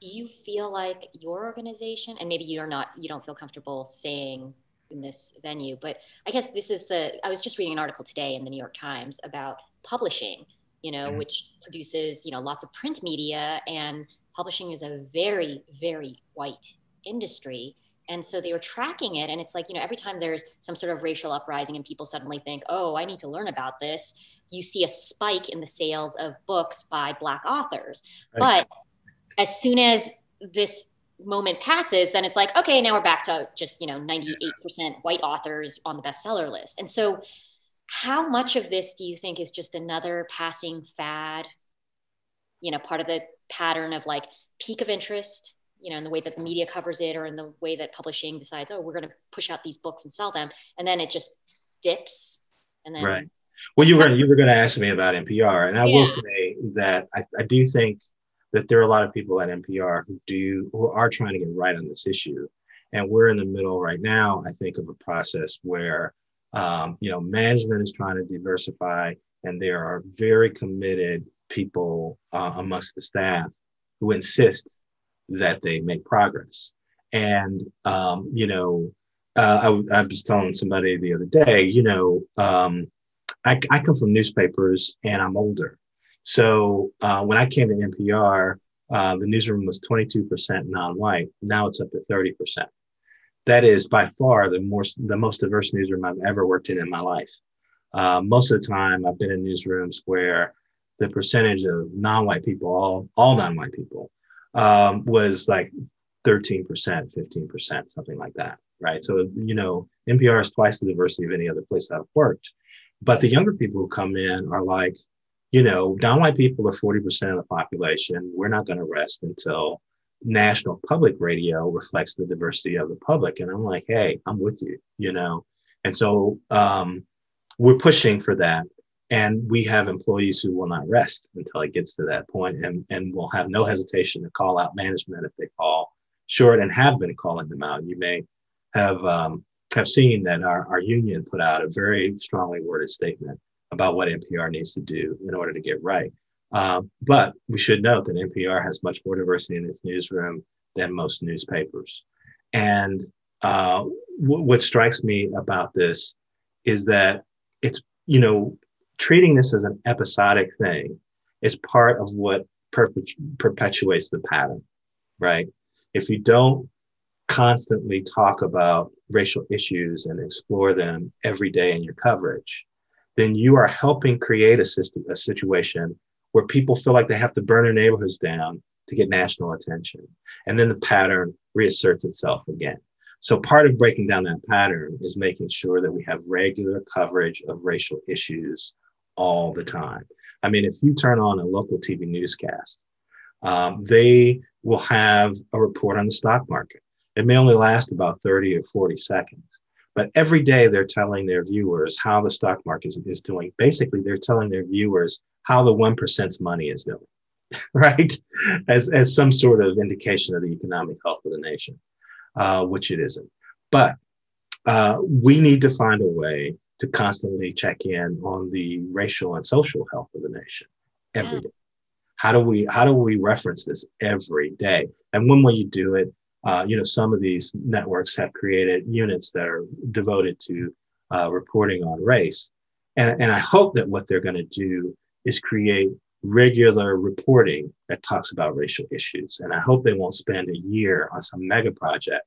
do you feel like your organization, and maybe you're not, you don't feel comfortable saying in this venue, but I guess this is the, I was just reading an article today in the New York Times about publishing, you know, mm-hmm. which produces, you know, lots of print media and publishing is a very, very white industry. And so they were tracking it. And it's like, you know, every time there's some sort of racial uprising and people suddenly think, oh, I need to learn about this, you see a spike in the sales of books by Black authors. Right. But as soon as this moment passes, then it's like, okay, now we're back to just, you know, 98% white authors on the bestseller list. And so, how much of this do you think is just another passing fad, you know, part of the pattern of like peak of interest, you know, in the way that the media covers it or in the way that publishing decides, oh, we're going to push out these books and sell them. And then it just dips. And then. Right. Well, you were, you were going to ask me about NPR. And I yeah. will say that I, I do think that there are a lot of people at NPR who do who are trying to get right on this issue, and we're in the middle right now. I think of a process where um, you know management is trying to diversify, and there are very committed people uh, amongst the staff who insist that they make progress. And um, you know, uh, I, I, was telling somebody the other day, you know, um, I, I come from newspapers, and I'm older. So uh, when I came to NPR, uh, the newsroom was 22% non-white. Now it's up to 30%. That is by far the the most diverse newsroom I've ever worked in in my life. Uh, most of the time, I've been in newsrooms where the percentage of non-white people, all all non-white people, um, was like 13%, 15%, something like that. Right. So you know, NPR is twice the diversity of any other place I've worked. But the younger people who come in are like, you know, non-white people are 40% of the population. We're not going to rest until national public radio reflects the diversity of the public. And I'm like, hey, I'm with you, you know. And so um, we're pushing for that. And we have employees who will not rest until it gets to that point and, and will have no hesitation to call out management if they fall short and have been calling them out. You may have um, have seen that our, our union put out a very strongly worded statement about what NPR needs to do in order to get right. Um, but we should note that NPR has much more diversity in its newsroom than most newspapers. And uh, w- what strikes me about this is that it's, you know, treating this as an episodic thing is part of what perpetuates the pattern, right? If you don't constantly talk about racial issues and explore them every day in your coverage, then you are helping create a system, a situation where people feel like they have to burn their neighborhoods down to get national attention. And then the pattern reasserts itself again. So part of breaking down that pattern is making sure that we have regular coverage of racial issues all the time. I mean, if you turn on a local TV newscast, um, they will have a report on the stock market. It may only last about 30 or 40 seconds. But every day they're telling their viewers how the stock market is, is doing. Basically, they're telling their viewers how the 1%'s money is doing, right? As, as some sort of indication of the economic health of the nation, uh, which it isn't. But uh, we need to find a way to constantly check in on the racial and social health of the nation every yeah. day. How do we how do we reference this every day? And one way you do it uh, you know, some of these networks have created units that are devoted to uh, reporting on race. And, and I hope that what they're going to do is create regular reporting that talks about racial issues. And I hope they won't spend a year on some mega project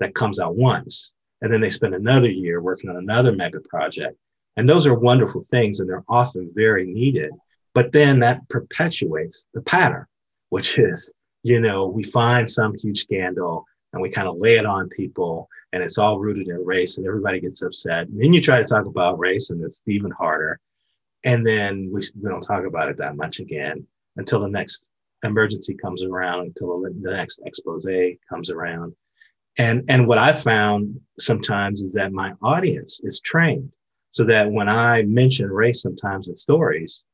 that comes out once. And then they spend another year working on another mega project. And those are wonderful things and they're often very needed. But then that perpetuates the pattern, which is you know, we find some huge scandal and we kind of lay it on people and it's all rooted in race and everybody gets upset. And then you try to talk about race and it's even harder. And then we, we don't talk about it that much again until the next emergency comes around, until the, next expose comes around. And, and what I found sometimes is that my audience is trained so that when I mention race sometimes in stories,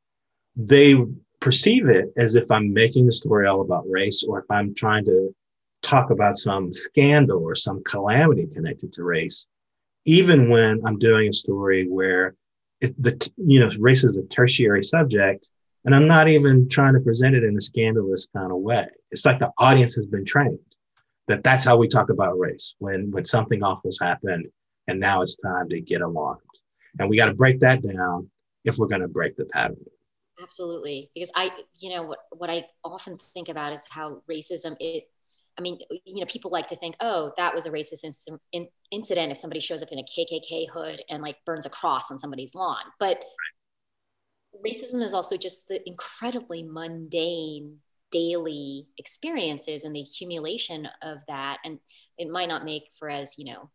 they perceive it as if I'm making the story all about race or if I'm trying to talk about some scandal or some calamity connected to race, even when I'm doing a story where the you know race is a tertiary subject And I'm not even trying to present it in a scandalous kind of way. It's like the audience has been trained that that's how we talk about race when when something awful's happened and now it's time to get alarmed. And we got to break that down if we're going to break the pattern. Absolutely, because I, you know, what what I often think about is how racism it. I mean, you know, people like to think, oh, that was a racist in, incident if somebody shows up in a KKK hood and like burns a cross on somebody's lawn. But racism is also just the incredibly mundane daily experiences and the accumulation of that. And it might not make for as, you know,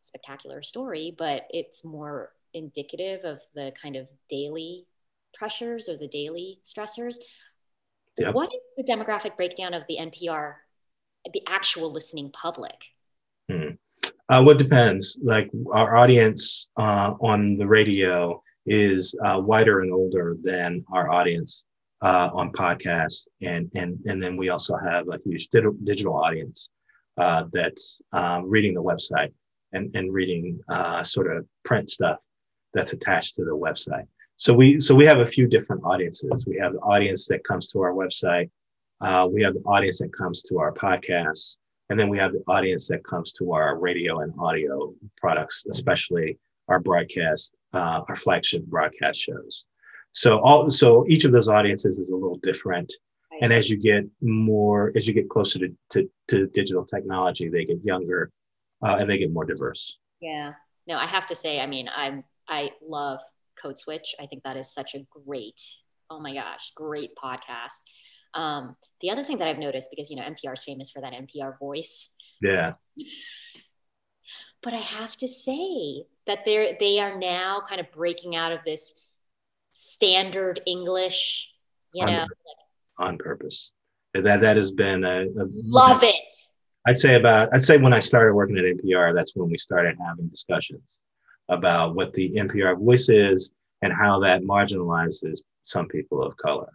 spectacular story, but it's more indicative of the kind of daily pressures or the daily stressors. Yep. What is the demographic breakdown of the NPR, the actual listening public? Hmm. Uh, what depends? Like our audience uh, on the radio is uh, wider and older than our audience uh, on podcasts, and and and then we also have a huge digital audience uh, that's um, reading the website and and reading uh, sort of print stuff that's attached to the website. So we so we have a few different audiences. We have the audience that comes to our website. Uh, we have the audience that comes to our podcasts, and then we have the audience that comes to our radio and audio products, especially our broadcast, uh, our flagship broadcast shows. So all so each of those audiences is a little different. And as you get more, as you get closer to, to, to digital technology, they get younger uh, and they get more diverse. Yeah. No, I have to say, I mean, I'm I love Code Switch. I think that is such a great, oh my gosh, great podcast. Um, the other thing that I've noticed, because you know NPR is famous for that NPR voice. Yeah. But I have to say that they're they are now kind of breaking out of this standard English, you on, know. On purpose. That that has been a, a love it. I'd say about I'd say when I started working at NPR, that's when we started having discussions about what the NPR voice is and how that marginalizes some people of color.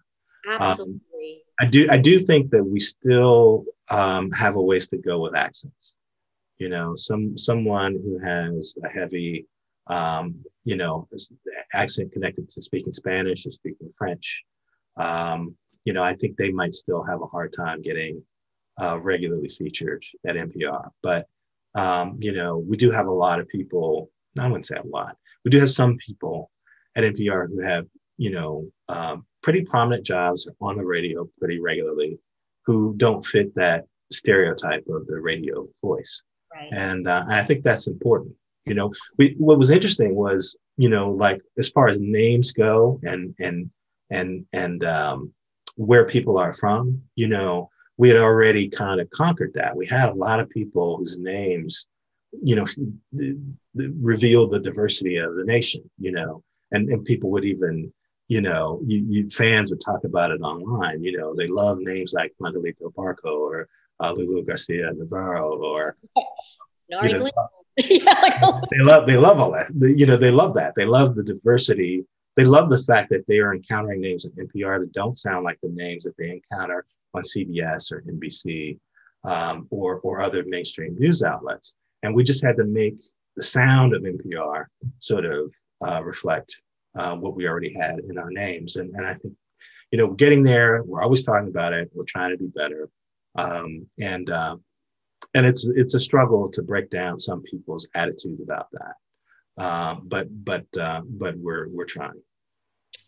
Absolutely. Um, I do I do think that we still um, have a ways to go with accents. You know, some someone who has a heavy um, you know, accent connected to speaking Spanish or speaking French, um, you know, I think they might still have a hard time getting uh, regularly featured at NPR. But, um, you know, we do have a lot of people, I wouldn't say a lot, we do have some people at NPR who have, you know, um, pretty prominent jobs on the radio pretty regularly who don't fit that stereotype of the radio voice. Right. And, uh, and I think that's important you know we what was interesting was you know like as far as names go and and and and um, where people are from you know we had already kind of conquered that we had a lot of people whose names you know reveal the diversity of the nation you know and and people would even you know you, you fans would talk about it online you know they love names like Mandalit del Barco or uh, Lulu Garcia Navarro or you know, they love they love all that. You know, they love that. They love the diversity. They love the fact that they are encountering names at NPR that don't sound like the names that they encounter on CBS or NBC um, or or other mainstream news outlets. And we just had to make the sound of NPR sort of uh, reflect uh, what we already had in our names. And, and I think, you know, getting there, we're always talking about it. We're trying to be better. Um, and uh, and it's it's a struggle to break down some people's attitudes about that. Um, but but uh, but we're we're trying.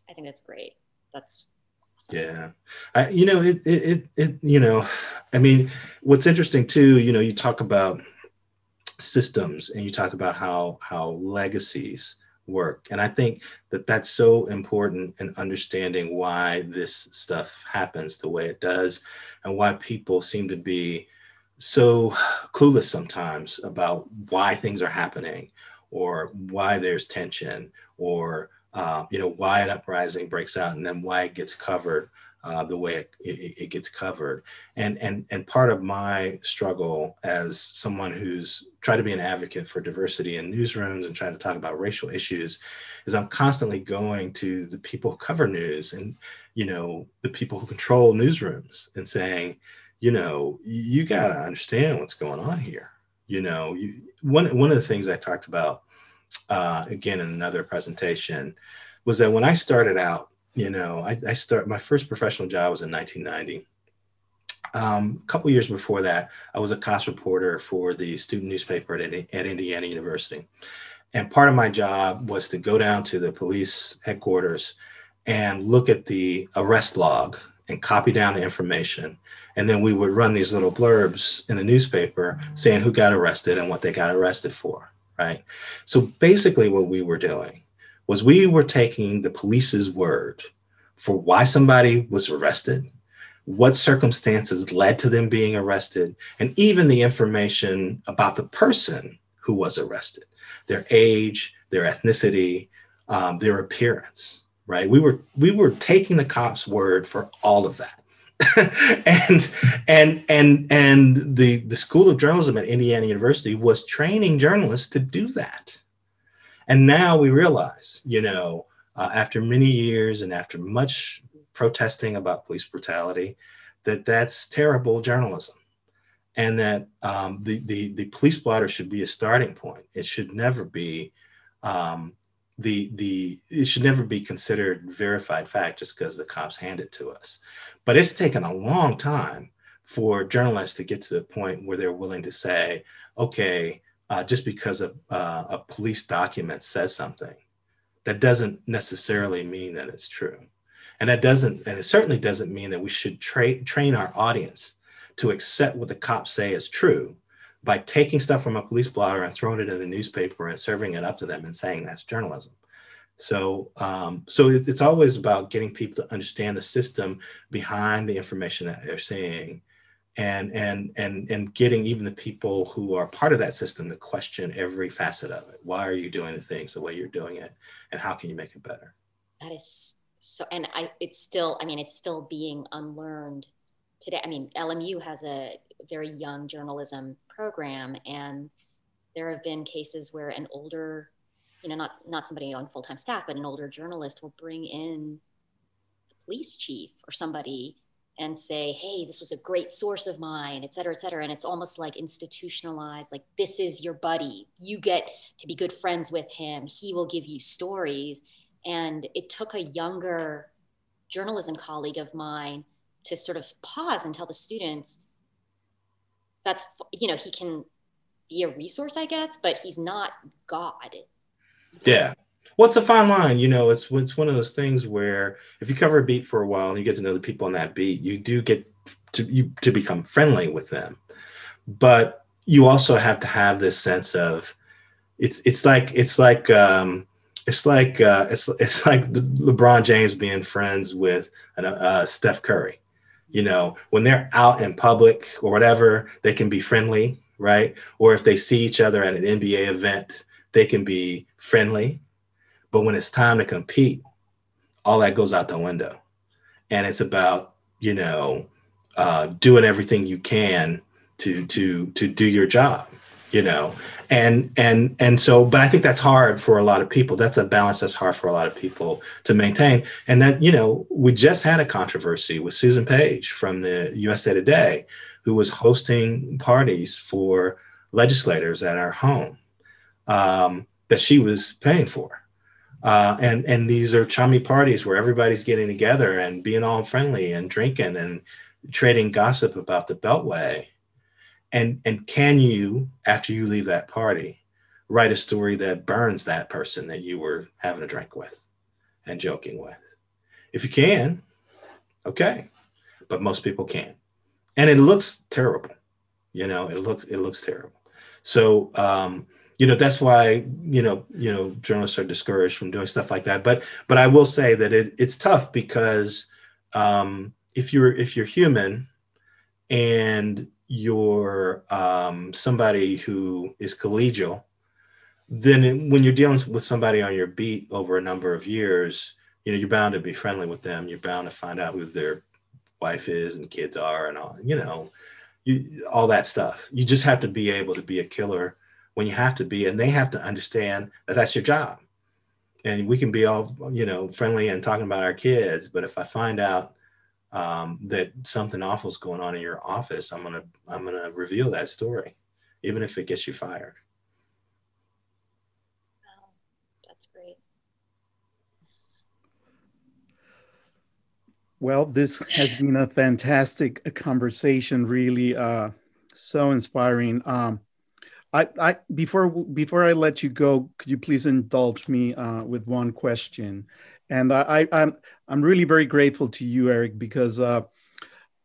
I think that's great. That's awesome. yeah. I, you know it, it it it you know, I mean, what's interesting too. You know, you talk about systems and you talk about how how legacies work. And i think that that's so important in understanding why this stuff happens the way it does and why people seem to be so clueless sometimes about why things are happening or why there's tension or uh, you know why an uprising breaks out and then why it gets covered uh, the way it, it, it, gets covered and and and part of my struggle as someone who's tried to be an advocate for diversity in newsrooms and trying to talk about racial issues is i'm constantly going to the people who cover news and you know the people who control newsrooms and saying you know, you got to understand what's going on here. You know, you, one one of the things I talked about uh, again in another presentation was that when I started out you know, I, I start my first professional job was in 1990. Um, a couple years before that, I was a cops reporter for the student newspaper at, at Indiana University. And part of my job was to go down to the police headquarters and look at the arrest log and copy down the information. And then we would run these little blurbs in the newspaper saying who got arrested and what they got arrested for. Right. So basically, what we were doing was we were taking the police's word for why somebody was arrested, what circumstances led to them being arrested, and even the information about the person who was arrested their age, their ethnicity, um, their appearance. Right? We were we were taking the cops' word for all of that. and and and and the the School of Journalism at Indiana University was training journalists to do that. And now we realize, you know, uh, after many years and after much protesting about police brutality, that that's terrible journalism and that um, the, the, the police blotter should be a starting point. It should never be um, the the it should never be considered verified fact just because the cops hand it to us. But it's taken a long time for journalists to get to the point where they're willing to say, okay, uh, just because a, uh, a police document says something, that doesn't necessarily mean that it's true. And that doesn't, and it certainly doesn't mean that we should tra- train our audience to accept what the cops say is true by taking stuff from a police blotter and throwing it in the newspaper and serving it up to them and saying that's journalism. So, um, so it's always about getting people to understand the system behind the information that they're seeing, and and and and getting even the people who are part of that system to question every facet of it. Why are you doing the things the way you're doing it, and how can you make it better? That is so, and I, it's still, I mean, it's still being unlearned today. I mean, LMU has a very young journalism program, and there have been cases where an older, you know, not not somebody on full time staff, but an older journalist will bring in the police chief or somebody and say, hey, this was a great source of mine, et cetera, et cetera. And it's almost like institutionalized, like this is your buddy. You get to be good friends with him. He will give you stories. And it took a younger journalism colleague of mine to sort of pause and tell the students that's you know he can be a resource i guess but he's not god yeah well a fine line you know it's it's one of those things where if you cover a beat for a while and you get to know the people on that beat you do get to you to become friendly with them. But you also have to have this sense of it's it's like it's like um it's like uh, it's it's like LeBron James being friends with uh, Steph Curry. You know when they're out in public or whatever they can be friendly right? Or if they see each other at an nba event they can be friendly but when it's time to compete all that goes out the window. And it's about you know uh, doing everything you can to to to do your job you know? And and and so but i think that's hard for a lot of people. That's a balance that's hard for a lot of people to maintain. And that you know we just had a controversy with susan page from the usa today who was hosting parties for legislators at our home um, that she was paying for uh, and and these are chummy parties where everybody's getting together and being all friendly and drinking and trading gossip about the beltway. And and can you after you leave that party write a story that burns that person that you were having a drink with and joking with? If you can okay. But most people can't. And it looks terrible you know it looks it looks terrible. So um you know that's why you know you know journalists are discouraged from doing stuff like that but but i will say that it, it's tough because um if you're if you're human and you're um, somebody who is collegial, then when you're dealing with somebody on your beat over a number of years, you know you're bound to be friendly with them. You're bound to find out who their wife is and kids are, and all you know, you all that stuff. You just have to be able to be a killer when you have to be, and they have to understand that that's your job. And we can be all you know friendly and talking about our kids, but if I find out um, that something awful is going on in your office, I'm gonna I'm gonna reveal that story, even if it gets you fired. Wow, that's great. Well, this has been a fantastic conversation, really uh, so inspiring. Um, I, I before before I let you go, could you please indulge me uh, with one question? And I, I, I'm, I'm really very grateful to you, Eric, because uh,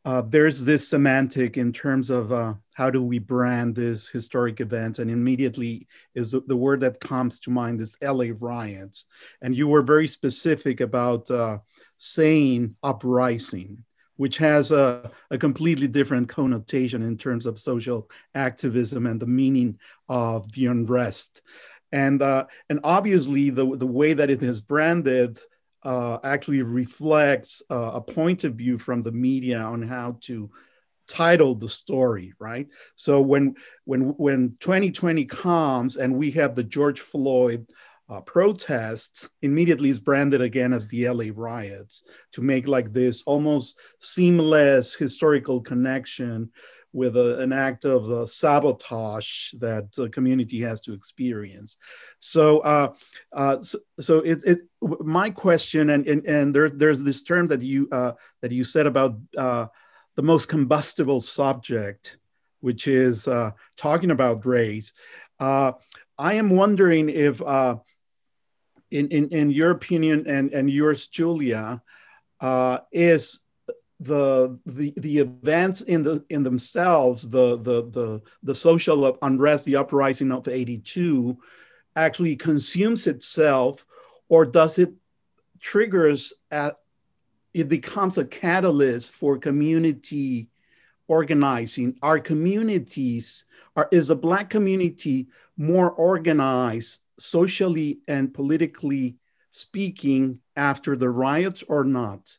uh, there's this semantic in terms of uh, how do we brand this historic event, and immediately is the, the, word that comes to mind is LA riots, and you were very specific about uh, saying uprising which has a, a completely different connotation in terms of social activism and the meaning of the unrest. And, uh, and obviously, the, the way that it is branded uh, actually reflects uh, a point of view from the media on how to title the story right so when when when 2020 comes and we have the george floyd uh, protests immediately is branded again as the LA riots to make like this almost seamless historical connection with a, an act of uh, sabotage that the community has to experience. So, uh, uh, so, so, it, it, my question, and, and, and there, there's this term that you, uh, that you said about uh, the most combustible subject, which is uh, talking about race. I am wondering if in, in, in your opinion and, and yours, Julia, uh, is the, the the events in the in themselves, the the the the social unrest, the uprising of '82, actually consumes itself, or does it triggers at it becomes a catalyst for community organizing? Our communities are is the Black community more organized socially and politically speaking after the riots or not?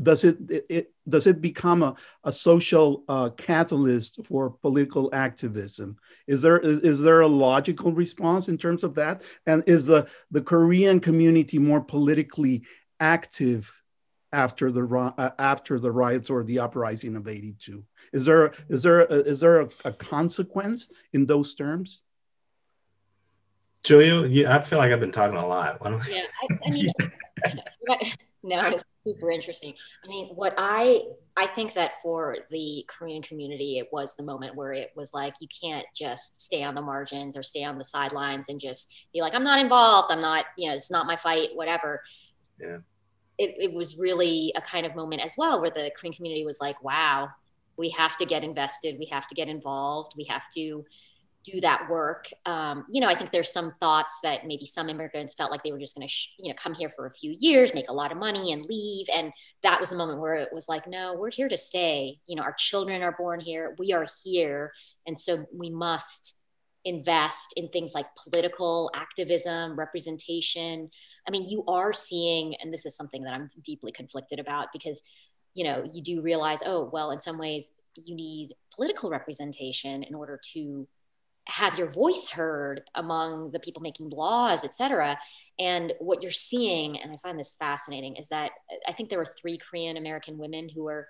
Does it, it, it does it become a, a social uh, catalyst for political activism? Is there is, is there a logical response in terms of that? And is the the Korean community more politically active after the uh, after the riots or the uprising of 82 is there is there a, is there a, a consequence in those terms Julia, yeah, I feel like I've been talking a lot. yeah, I, I mean, no, it's super interesting. I mean, what I I think that for the Korean community, it was the moment where it was like you can't just stay on the margins or stay on the sidelines and just be like, I'm not involved. I'm not, you know, it's not my fight. Whatever. Yeah. It, it was really a kind of moment as well where the Korean community was like, wow, we have to get invested. We have to get involved. We have to do that work. Um, you know, I think there's some thoughts that maybe some immigrants felt like they were just going to, sh- you know, come here for a few years, make a lot of money, and leave. And that was a moment where it was like, no, we're here to stay. You know, our children are born here. We are here, and so we must invest in things like political activism, representation. I mean, you are seeing, and this is something that I'm deeply conflicted about because, you know, you do realize, oh, well, in some ways, you need political representation in order to have your voice heard among the people making laws, et cetera. And what you're seeing, and I find this fascinating, is that I think there were three Korean American women who were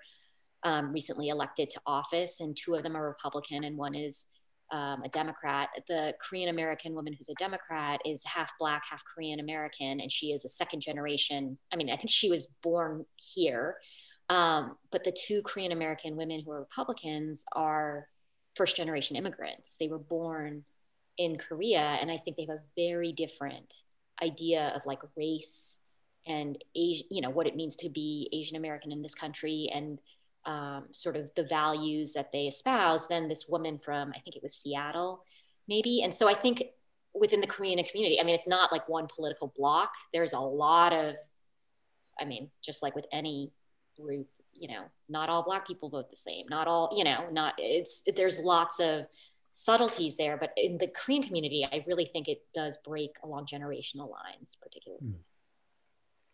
um, recently elected to office, and two of them are Republican, and one is um, a Democrat. The Korean American woman who's a Democrat is half Black, half Korean American, and she is a second generation. I mean, I think she was born here. Um, but the two Korean American women who are Republicans are first generation immigrants. They were born in Korea, and I think they have a very different idea of like race and you know, what it means to be Asian American in this country and um, sort of the values that they espouse than this woman from, I think it was Seattle, maybe. And so I think within the Korean community, I mean, it's not like one political block. There's a lot of, I mean, just like with any group, you know not all black people vote the same not all you know not it's there's lots of subtleties there but in the korean community i really think it does break along generational lines particularly hmm.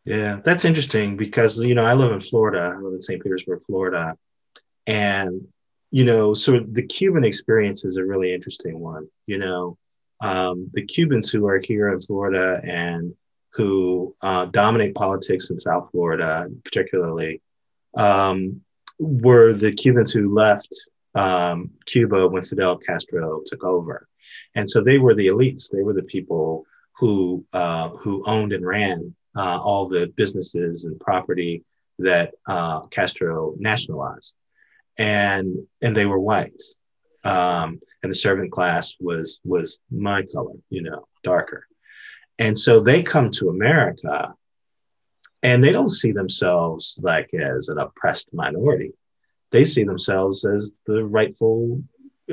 yeah that's interesting because you know i live in florida i live in st petersburg florida and you know so the cuban experience is a really interesting one you know um, the cubans who are here in florida and who uh, dominate politics in south florida particularly um, were the Cubans who left um, Cuba when Fidel Castro took over, and so they were the elites. They were the people who uh, who owned and ran uh, all the businesses and property that uh, Castro nationalized, and and they were white, um, and the servant class was was my color, you know, darker, and so they come to America, and they don't see themselves like as an oppressed minority, they see themselves as the rightful.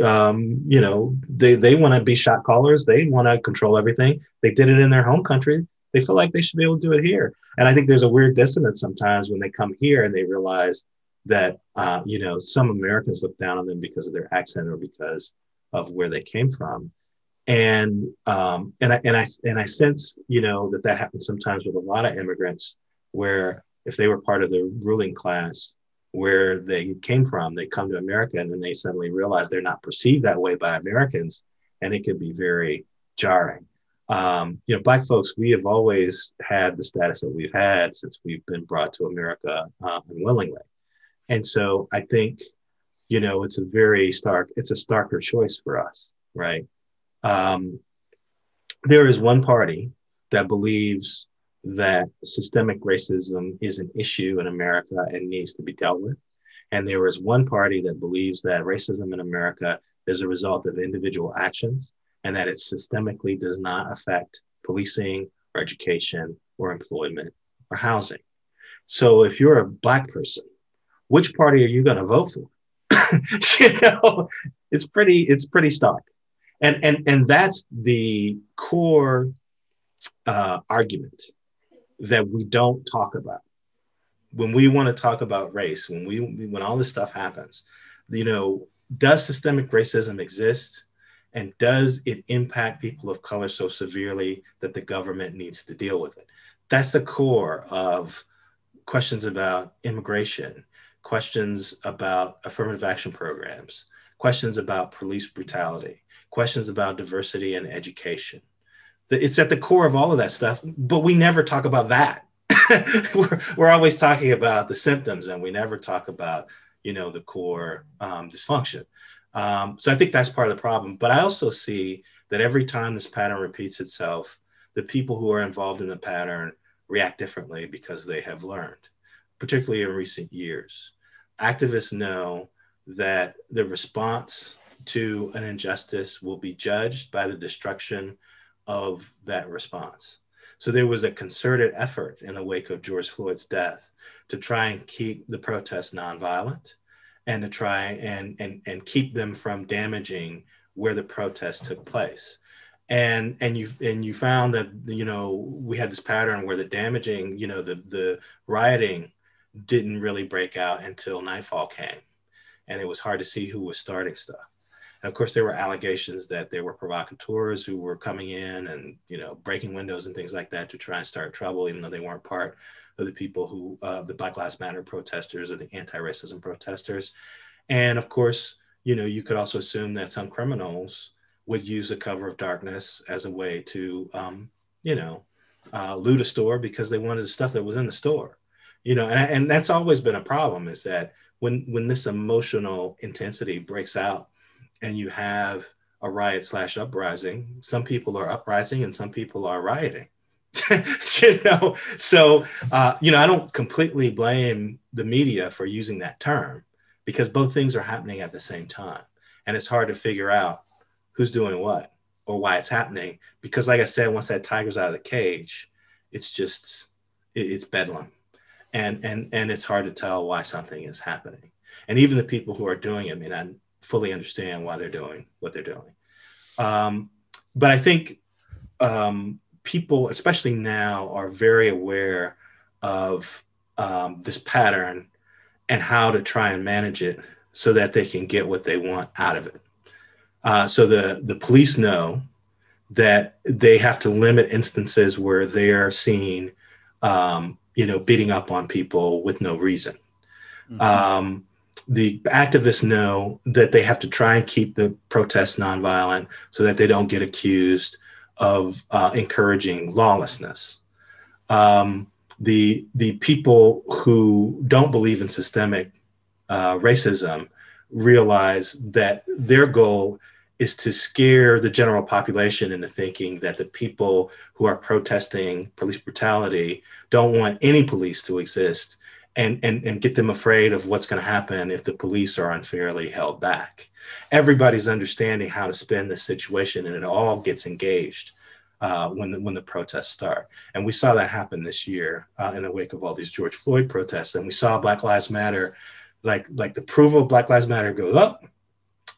Um, you know, they they want to be shot callers. They want to control everything. They did it in their home country they feel like they should be able to do it here. And I think there's a weird dissonance sometimes when they come here and they realize that uh, you know some Americans look down on them because of their accent or because of where they came from. And um, and I and I and I sense you know that that happens sometimes with a lot of immigrants where if they were part of the ruling class where they came from, they come to America and then they suddenly realize they're not perceived that way by Americans, and it can be very jarring um, you know, Black folks, we have always had the status that we've had since we've been brought to America um, unwillingly. And so I think, you know, it's a very stark, it's a starker choice for us, right? Um, there is one party that believes that systemic racism is an issue in America and needs to be dealt with. And there is one party that believes that racism in America is a result of individual actions and that it systemically does not affect policing or education or employment or housing. So if you're a black person, which party are you going to vote for? you know, it's pretty it's pretty stark, and and and that's the core uh, argument that we don't talk about when we want to talk about race. When we when all this stuff happens, you know, does systemic racism exist? And does it impact people of color so severely that the government needs to deal with it? That's the core of questions about immigration, questions about affirmative action programs, questions about police brutality, questions about diversity and education. It's at the core of all of that stuff, but we never talk about that. we're, we're always talking about the symptoms and we never talk about you know the core um, dysfunction um, so I think that's part of the problem. But I also see that every time this pattern repeats itself, the people who are involved in the pattern react differently because they have learned, particularly in recent years. Activists know that the response to an injustice will be judged by the destruction of that response. So there was a concerted effort in the wake of George Floyd's death to try and keep the protests nonviolent and to try and, and, and keep them from damaging where the protests took place. And, and you and you found that you know we had this pattern where the damaging you know the the rioting didn't really break out until nightfall came and it was hard to see who was starting stuff and of course there were allegations that there were provocateurs who were coming in and you know breaking windows and things like that to try and start trouble even though they weren't part of the people who, uh, the Black Lives Matter protesters or the anti-racism protesters. And of course, you know, you could also assume that some criminals would use the cover of darkness as a way to, um, you know, uh, loot a store because they wanted the stuff that was in the store. You know, and, and that's always been a problem is that when when this emotional intensity breaks out and you have a riot slash uprising, some people are uprising and some people are rioting. you know, so uh, you know, I don't completely blame the media for using that term because both things are happening at the same time, and it's hard to figure out who's doing what or why it's happening. Because, like I said, once that tiger's out of the cage, it's just it, it's bedlam, and and and it's hard to tell why something is happening. And even the people who are doing it may not fully understand why they're doing what they're doing. Um, but I think um, people, especially now, are very aware of um, this pattern and how to try and manage it so that they can get what they want out of it. Uh, so the the police know that they have to limit instances where they are seen, um, you know, beating up on people with no reason. Mm-hmm. The activists know that they have to try and keep the protests nonviolent so that they don't get accused of uh, encouraging lawlessness. Um, the the people who don't believe in systemic uh, racism realize that their goal is to scare the general population into thinking that the people who are protesting police brutality don't want any police to exist and, and, and get them afraid of what's going to happen if the police are unfairly held back. Everybody's understanding how to spin this situation and it all gets engaged uh, when, the, when the protests start. And we saw that happen this year uh, in the wake of all these George Floyd protests. And we saw Black Lives Matter, like, like the approval of Black Lives Matter goes up.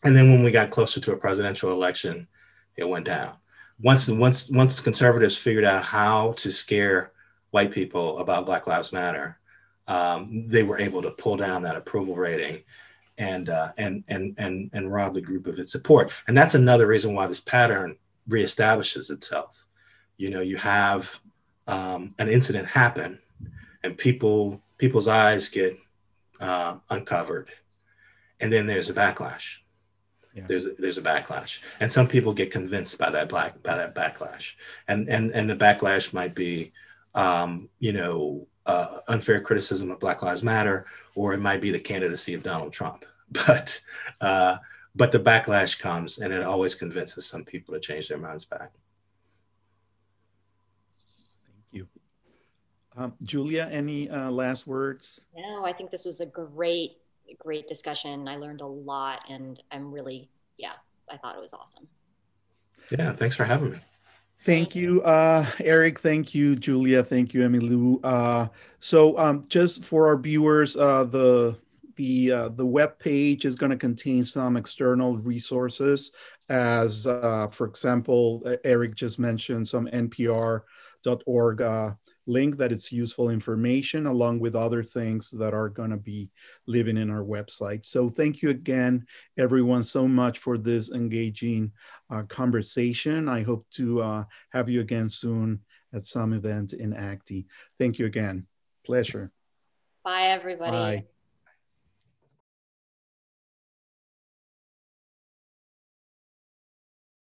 And then when we got closer to a presidential election, it went down. Once, once, once conservatives figured out how to scare white people about Black Lives Matter, um, they were able to pull down that approval rating and, uh, and, and, and, and rob the group of its support. And that's another reason why this pattern reestablishes itself. You know, you have um, an incident happen and people, people's eyes get uh, uncovered. And then there's a backlash. Yeah. There's a, there's a backlash, and some people get convinced by that black by that backlash, and and and the backlash might be, um, you know, uh, unfair criticism of Black Lives Matter, or it might be the candidacy of Donald Trump. But uh, but the backlash comes, and it always convinces some people to change their minds back. Thank you, um, Julia. Any uh, last words? No, I think this was a great great discussion. I learned a lot, and I'm really yeah, I thought it was awesome. Yeah, thanks for having me. Thank you, uh, Eric. Thank you, Julia. Thank you, Emmylou. Uh, so, um, just for our viewers, uh, the the uh, the web page is going to contain some external resources, as uh, for example, Eric just mentioned some NPR.org uh, link that it's useful information along with other things that are going to be living in our website. So thank you again, everyone, so much for this engaging uh, conversation. I hope to uh, have you again soon at some event in ACTI. Thank you again. Pleasure. Bye, everybody. Bye.